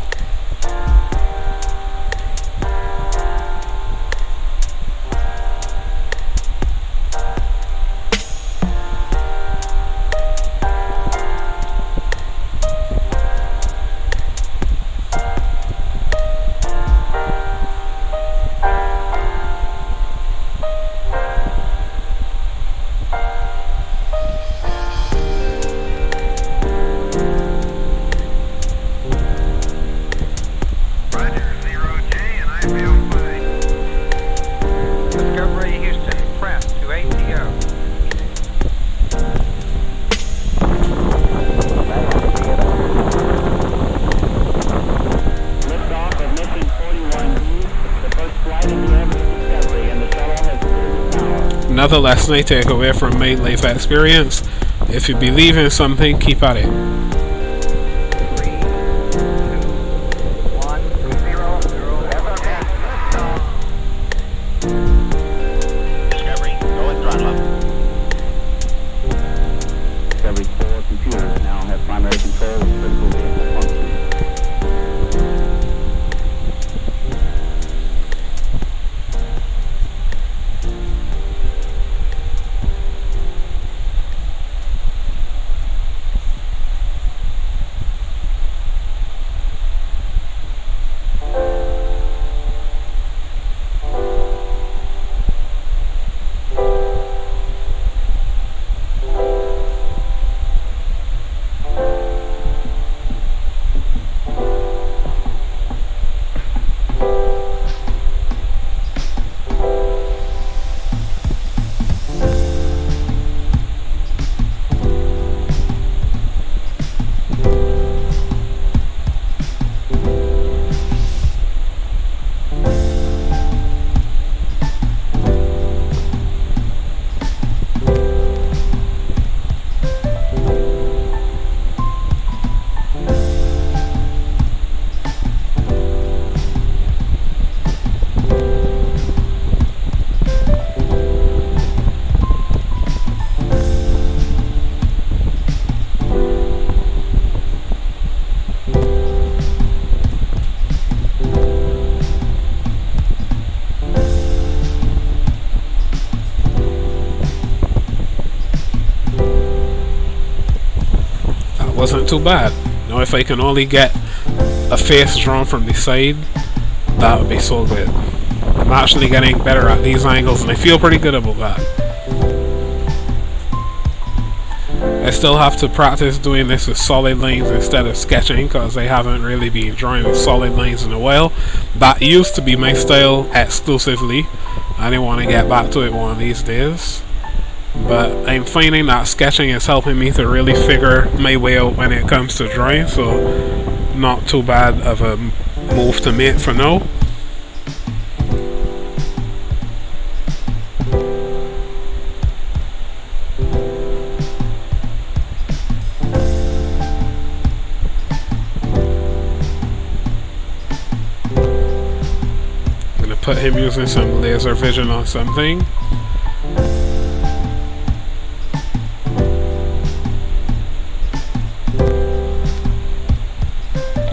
Another lesson I take away from my life experience, if you believe in something, keep at it. Wasn't too bad. You know, if I can only get a face drawn from the side, that would be so good. I'm actually getting better at these angles and I feel pretty good about that. I still have to practice doing this with solid lines instead of sketching because I haven't really been drawing with solid lines in a while. That used to be my style exclusively. I didn't want to get back to it one of these days but I'm finding that sketching is helping me to really figure my way out when it comes to drawing so not too bad of a move to make for now. I'm gonna put him using some laser vision on something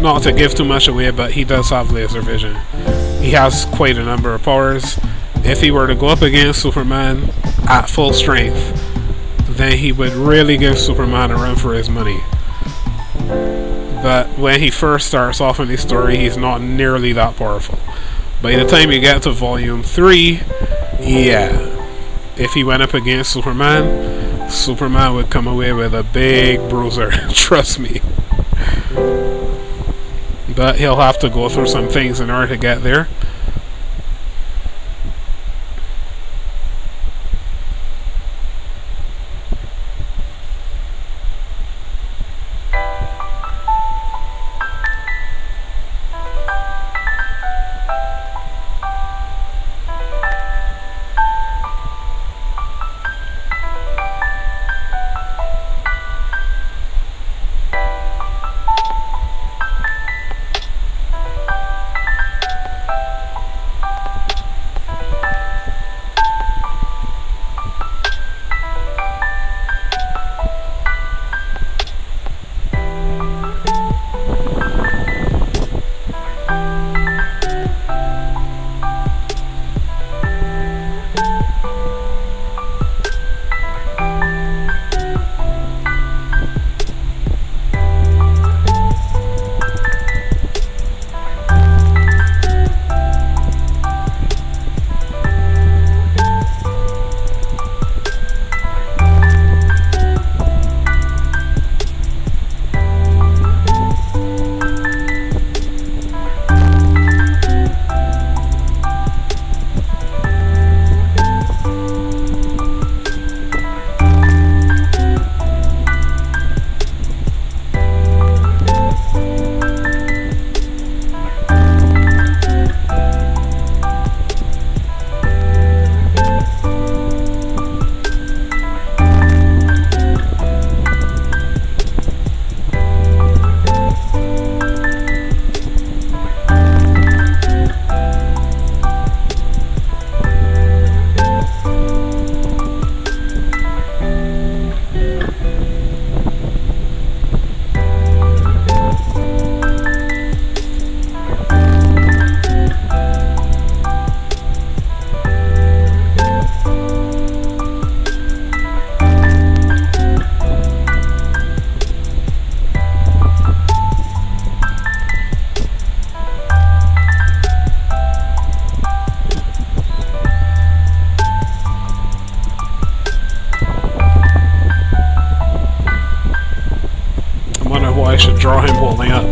not to give too much away, but he does have laser vision. He has quite a number of powers. If he were to go up against Superman, at full strength, then he would really give Superman a run for his money. But when he first starts off in the story, he's not nearly that powerful. By the time you get to Volume 3, yeah. If he went up against Superman, Superman would come away with a big bruiser. Trust me. But he'll have to go through some things in order to get there.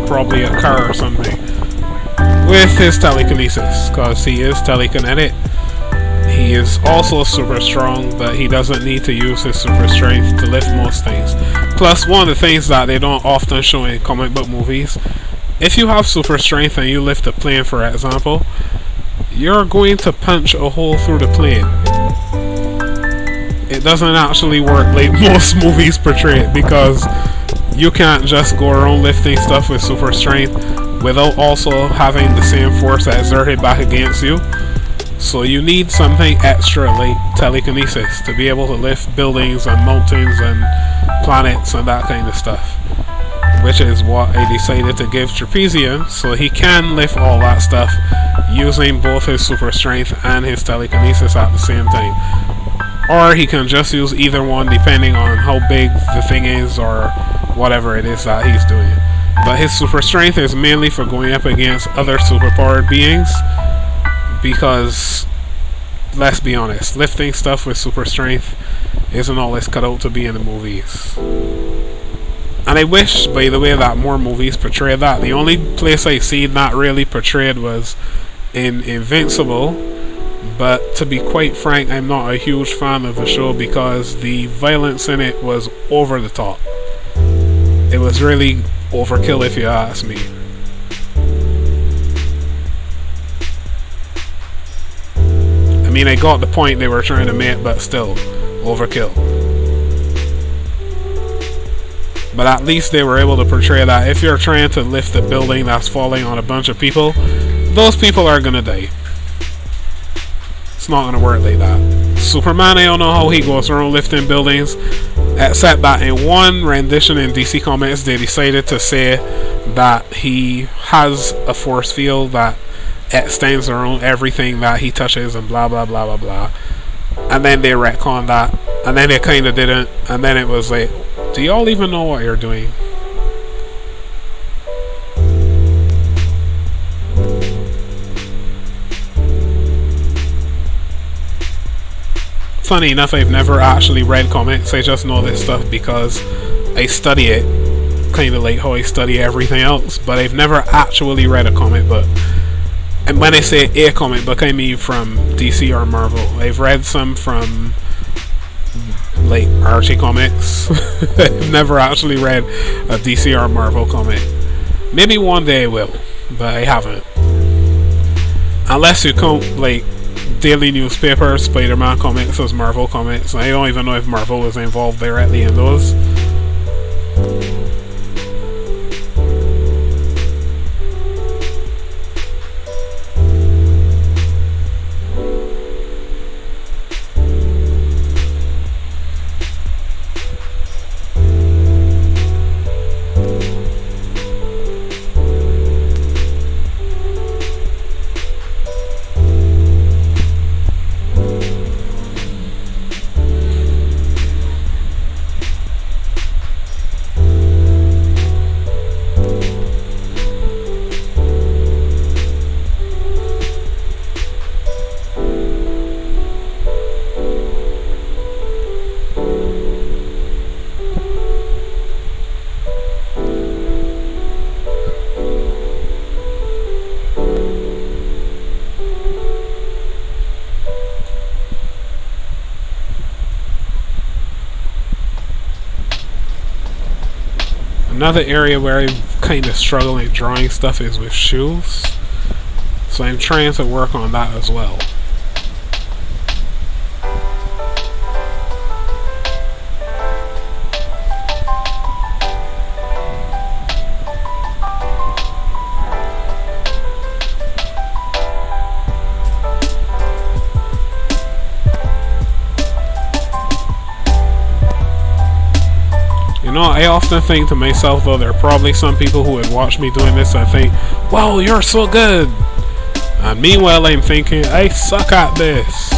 Probably a car or something. With his telekinesis, because he is telekinetic. He is also super strong, but he doesn't need to use his super strength to lift most things. Plus, one of the things that they don't often show in comic book movies, if you have super strength and you lift a plane, for example, you're going to punch a hole through the plane. It doesn't actually work like most movies portray it, because you can't just go around lifting stuff with super strength without also having the same force exerted back against you. So you need something extra like telekinesis to be able to lift buildings and mountains and planets and that kind of stuff. Which is what I decided to give Trapezium, so he can lift all that stuff using both his super strength and his telekinesis at the same time. Or he can just use either one depending on how big the thing is or whatever it is that he's doing. But his super strength is mainly for going up against other superpowered beings because let's be honest, lifting stuff with super strength isn't all it's cut out to be in the movies. And I wish, by the way, that more movies portray that. The only place I see that really portrayed was in Invincible, but to be quite frank, I'm not a huge fan of the show because the violence in it was over the top. Was really overkill if you ask me. I mean, I got the point they were trying to make, but still, overkill. But at least they were able to portray that if you're trying to lift a building that's falling on a bunch of people, those people are gonna die. It's not gonna work like that. Superman, I don't know how he goes around lifting buildings, except that in one rendition in DC Comics, they decided to say that he has a force field that extends around everything that he touches and blah blah blah blah blah. and then they retconned that, and then they kind of didn't, and then it was like, do y'all even know what you're doing? Funny enough, I've never actually read comics. I just know this stuff because I study it, kind of like how I study everything else. But I've never actually read a comic book. And when I say a comic book, I mean from DC or Marvel. I've read some from like Archie comics. I've never actually read a DC or Marvel comic. Maybe one day I will, but I haven't. Unless you count like daily newspaper, Spider-Man comics as Marvel comics. I don't even know if Marvel was involved directly in those. Another area where I'm kind of struggling drawing stuff is with shoes. So I'm trying to work on that as well. I often think to myself, though, there are probably some people who would watch me doing this and think, wow, you're so good. And meanwhile, I'm thinking, I suck at this.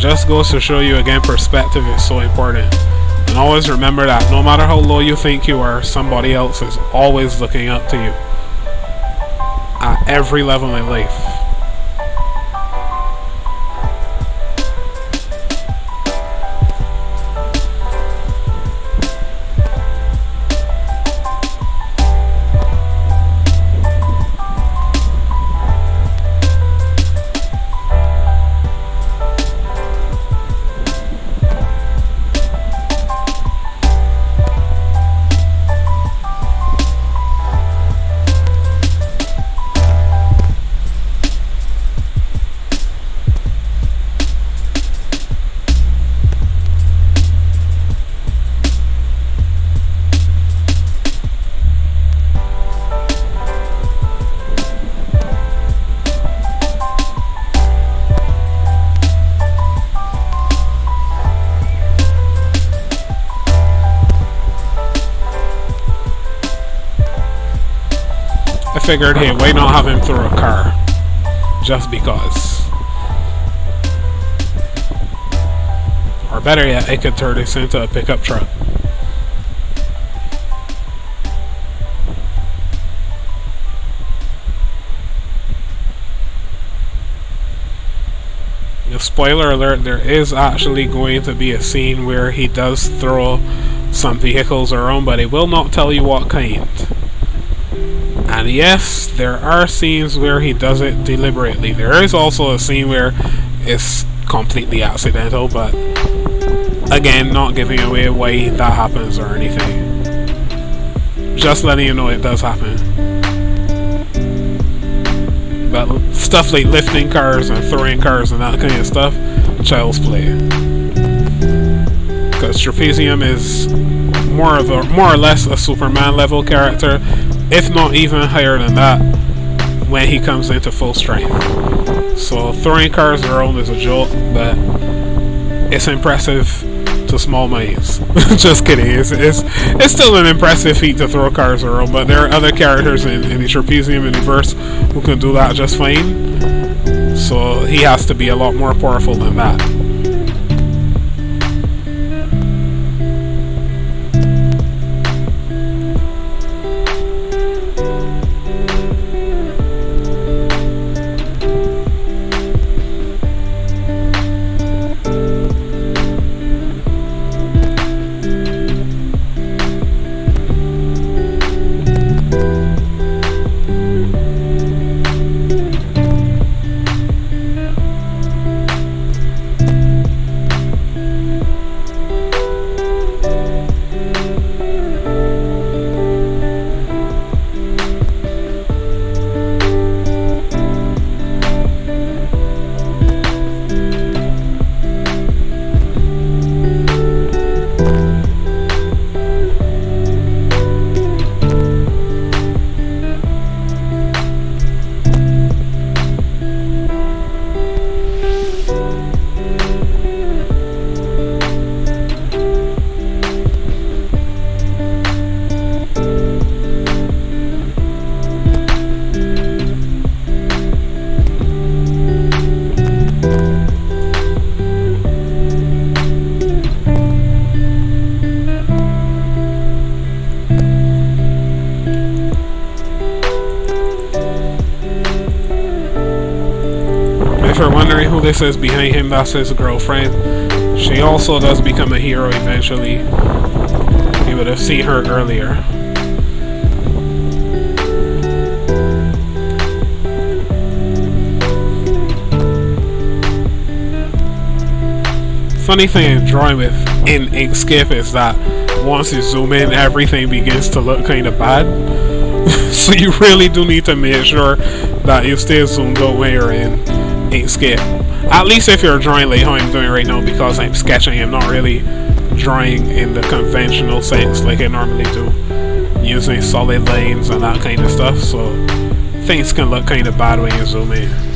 Just goes to show you again, perspective is so important. And always remember that no matter how low you think you are, somebody else is always looking up to you. At every level in life. Figured, hey, why not have him throw a car? Just because. Or better yet, I could turn this into a pickup truck. spoiler alert, there is actually going to be a scene where he does throw some vehicles around, but it will not tell you what kind. Yes, there are scenes where he does it deliberately. There is also a scene where it's completely accidental, but again, not giving away why that happens or anything. Just letting you know it does happen. But stuff like lifting cars and throwing cars and that kind of stuff, child's play. Because Trapezium is more of a more or less a Superman level character if not even higher than that when he comes into full strength. So throwing cars around is a joke, but it's impressive to small minds. Just kidding, it's, it's, it's still an impressive feat to throw cars around, but there are other characters in, in the Trapezium universe who can do that just fine. so he has to be a lot more powerful than that. Is behind him, that's his girlfriend. She also does become a hero eventually. You would have seen her earlier. Funny thing in drawing with in Inkscape is that once you zoom in, everything begins to look kind of bad. so you really do need to make sure that you stay zoomed out when you're in Inkscape. At least if you're drawing like how I'm doing right now because I'm sketching, I'm not really drawing in the conventional sense like I normally do. Using solid lines and that kind of stuff, so things can look kind of bad when you zoom in.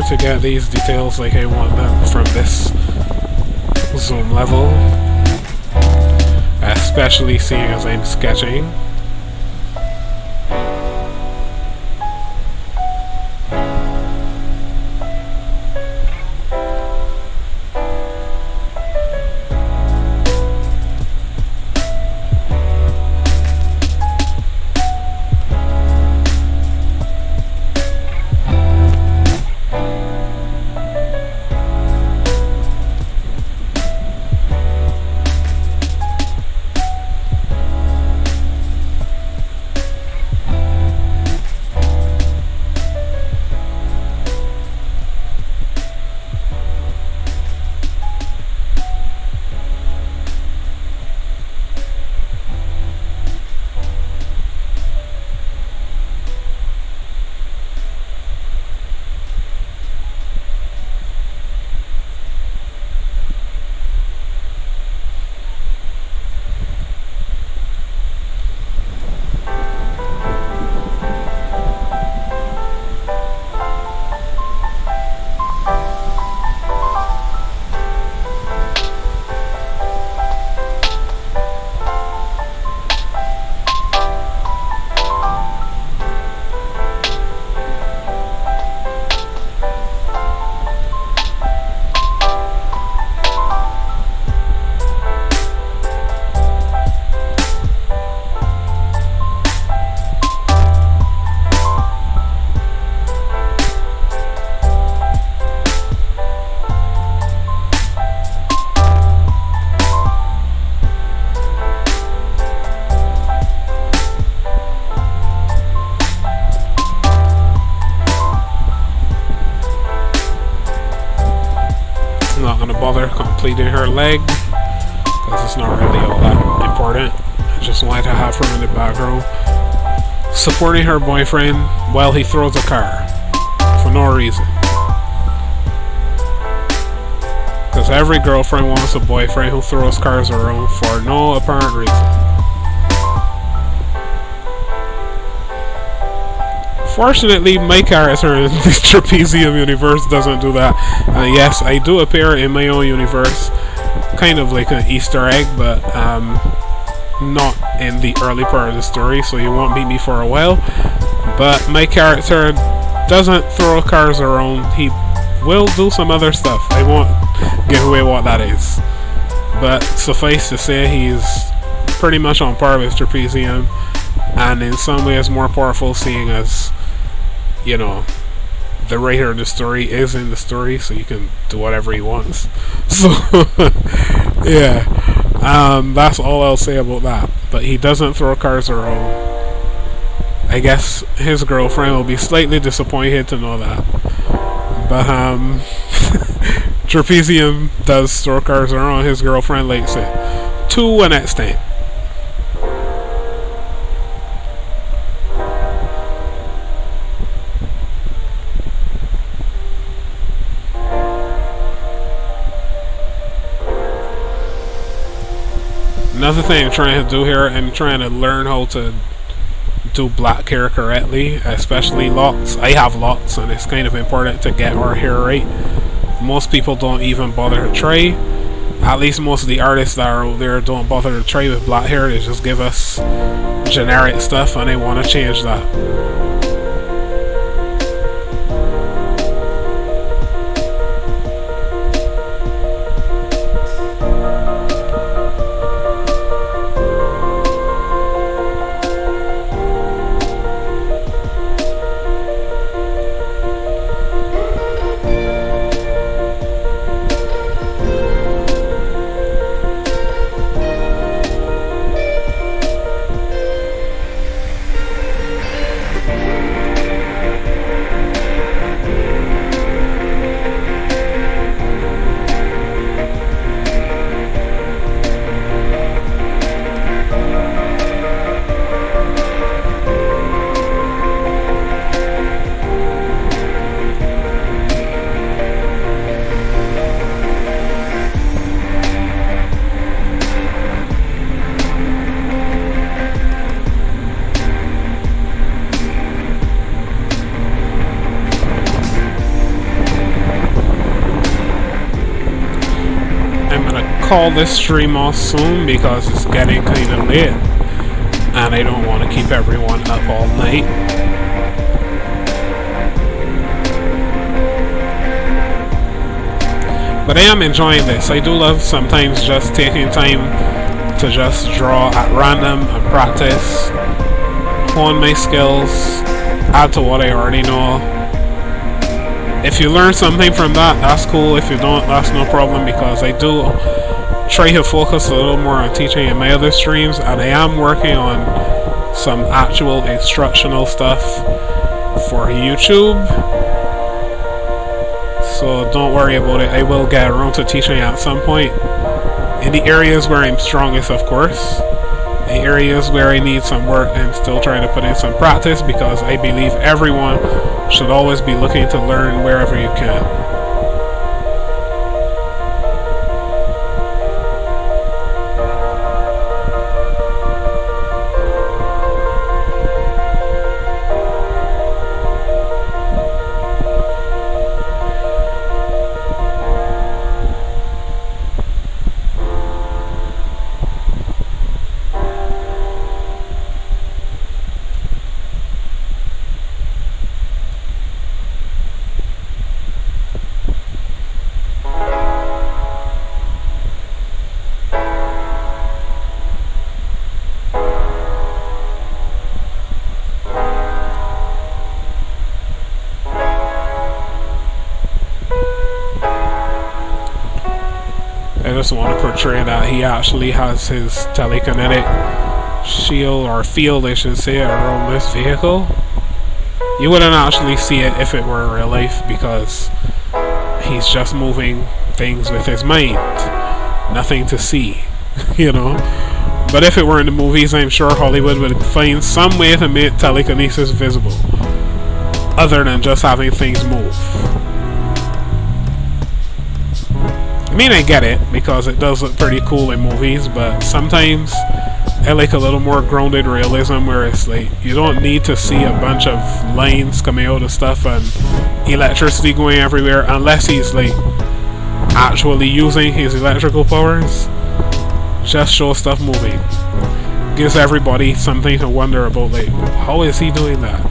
Hard to get these details like I want them from this zoom level. Especially seeing as I'm sketching. Leg. Because it's not really all that important. I just wanted to have her in the background. Supporting her boyfriend while he throws a car. For no reason. Because every girlfriend wants a boyfriend who throws cars around for no apparent reason. Fortunately, my character in the Trapezium universe doesn't do that. Uh, yes, I do appear in my own universe, kind of like an Easter egg, but um, not in the early part of the story, so you won't meet me for a while. But my character doesn't throw cars around. He will do some other stuff. I won't give away what that is. But suffice to say, he's pretty much on par with Trapezium, and in some ways more powerful, seeing as you know, the writer of the story is in the story, so you can do whatever he wants. So, yeah, um, that's all I'll say about that. But he doesn't throw cars around. I guess his girlfriend will be slightly disappointed to know that. But, um, Trapezium does throw cars around, his girlfriend likes it. To an extent. Another thing trying to do here, I'm trying to learn how to do black hair correctly, especially locks. I have locks and it's kind of important to get our hair right. Most people don't even bother to try. At least most of the artists that are out there don't bother to try with black hair. They just give us generic stuff and they want to change that. Call this stream off soon because it's getting kind of late. And I don't want to keep everyone up all night. But I am enjoying this. I do love sometimes just taking time to just draw at random and practice, hone my skills, add to what I already know. If you learn something from that, that's cool. If you don't, that's no problem because I do try to focus a little more on teaching in my other streams and I am working on some actual instructional stuff for YouTube. So don't worry about it. I will get around to teaching at some point. In the areas where I'm strongest of course. In areas where I need some work I'm still trying to put in some practice because I believe everyone should always be looking to learn wherever you can want to portray that he actually has his telekinetic shield or field, I should say, around this vehicle. You wouldn't actually see it if it were real life because he's just moving things with his mind. nothing to see, you know. But if it were in the movies, I'm sure Hollywood would find some way to make telekinesis visible, other than just having things move. Mean, I get it, because it does look pretty cool in movies, but sometimes I like a little more grounded realism where it's like, you don't need to see a bunch of lines coming out of stuff and electricity going everywhere unless he's like actually using his electrical powers. Just show stuff moving. Gives everybody something to wonder about, like, how is he doing that?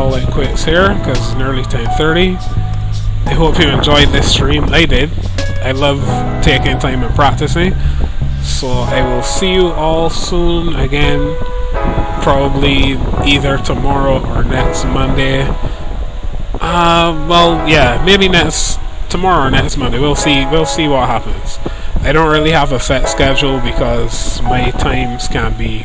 Call it quits here, because it's nearly 10.30. I hope you enjoyed this stream. I did. I love taking time and practicing. So I will see you all soon again. Probably either tomorrow or next Monday. Uh, well, yeah, maybe next tomorrow or next Monday. We'll see. We'll see what happens. I don't really have a set schedule because my times can be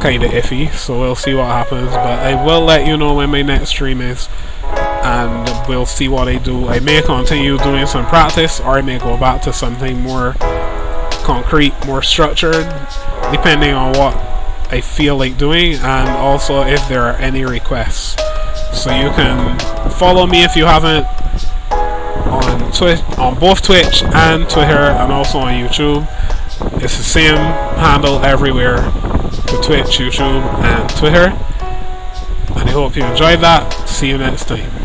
kind of iffy, so we'll see what happens. But I will let you know when my next stream is, and we'll see what I do. I may continue doing some practice, or I may go back to something more concrete, more structured, depending on what I feel like doing, and also if there are any requests. So you can follow me if you haven't on Twitch, on both Twitch and Twitter, and also on YouTube. It's the same handle everywhere to Twitch, YouTube, and Twitter. And I hope you enjoyed that. See you next time.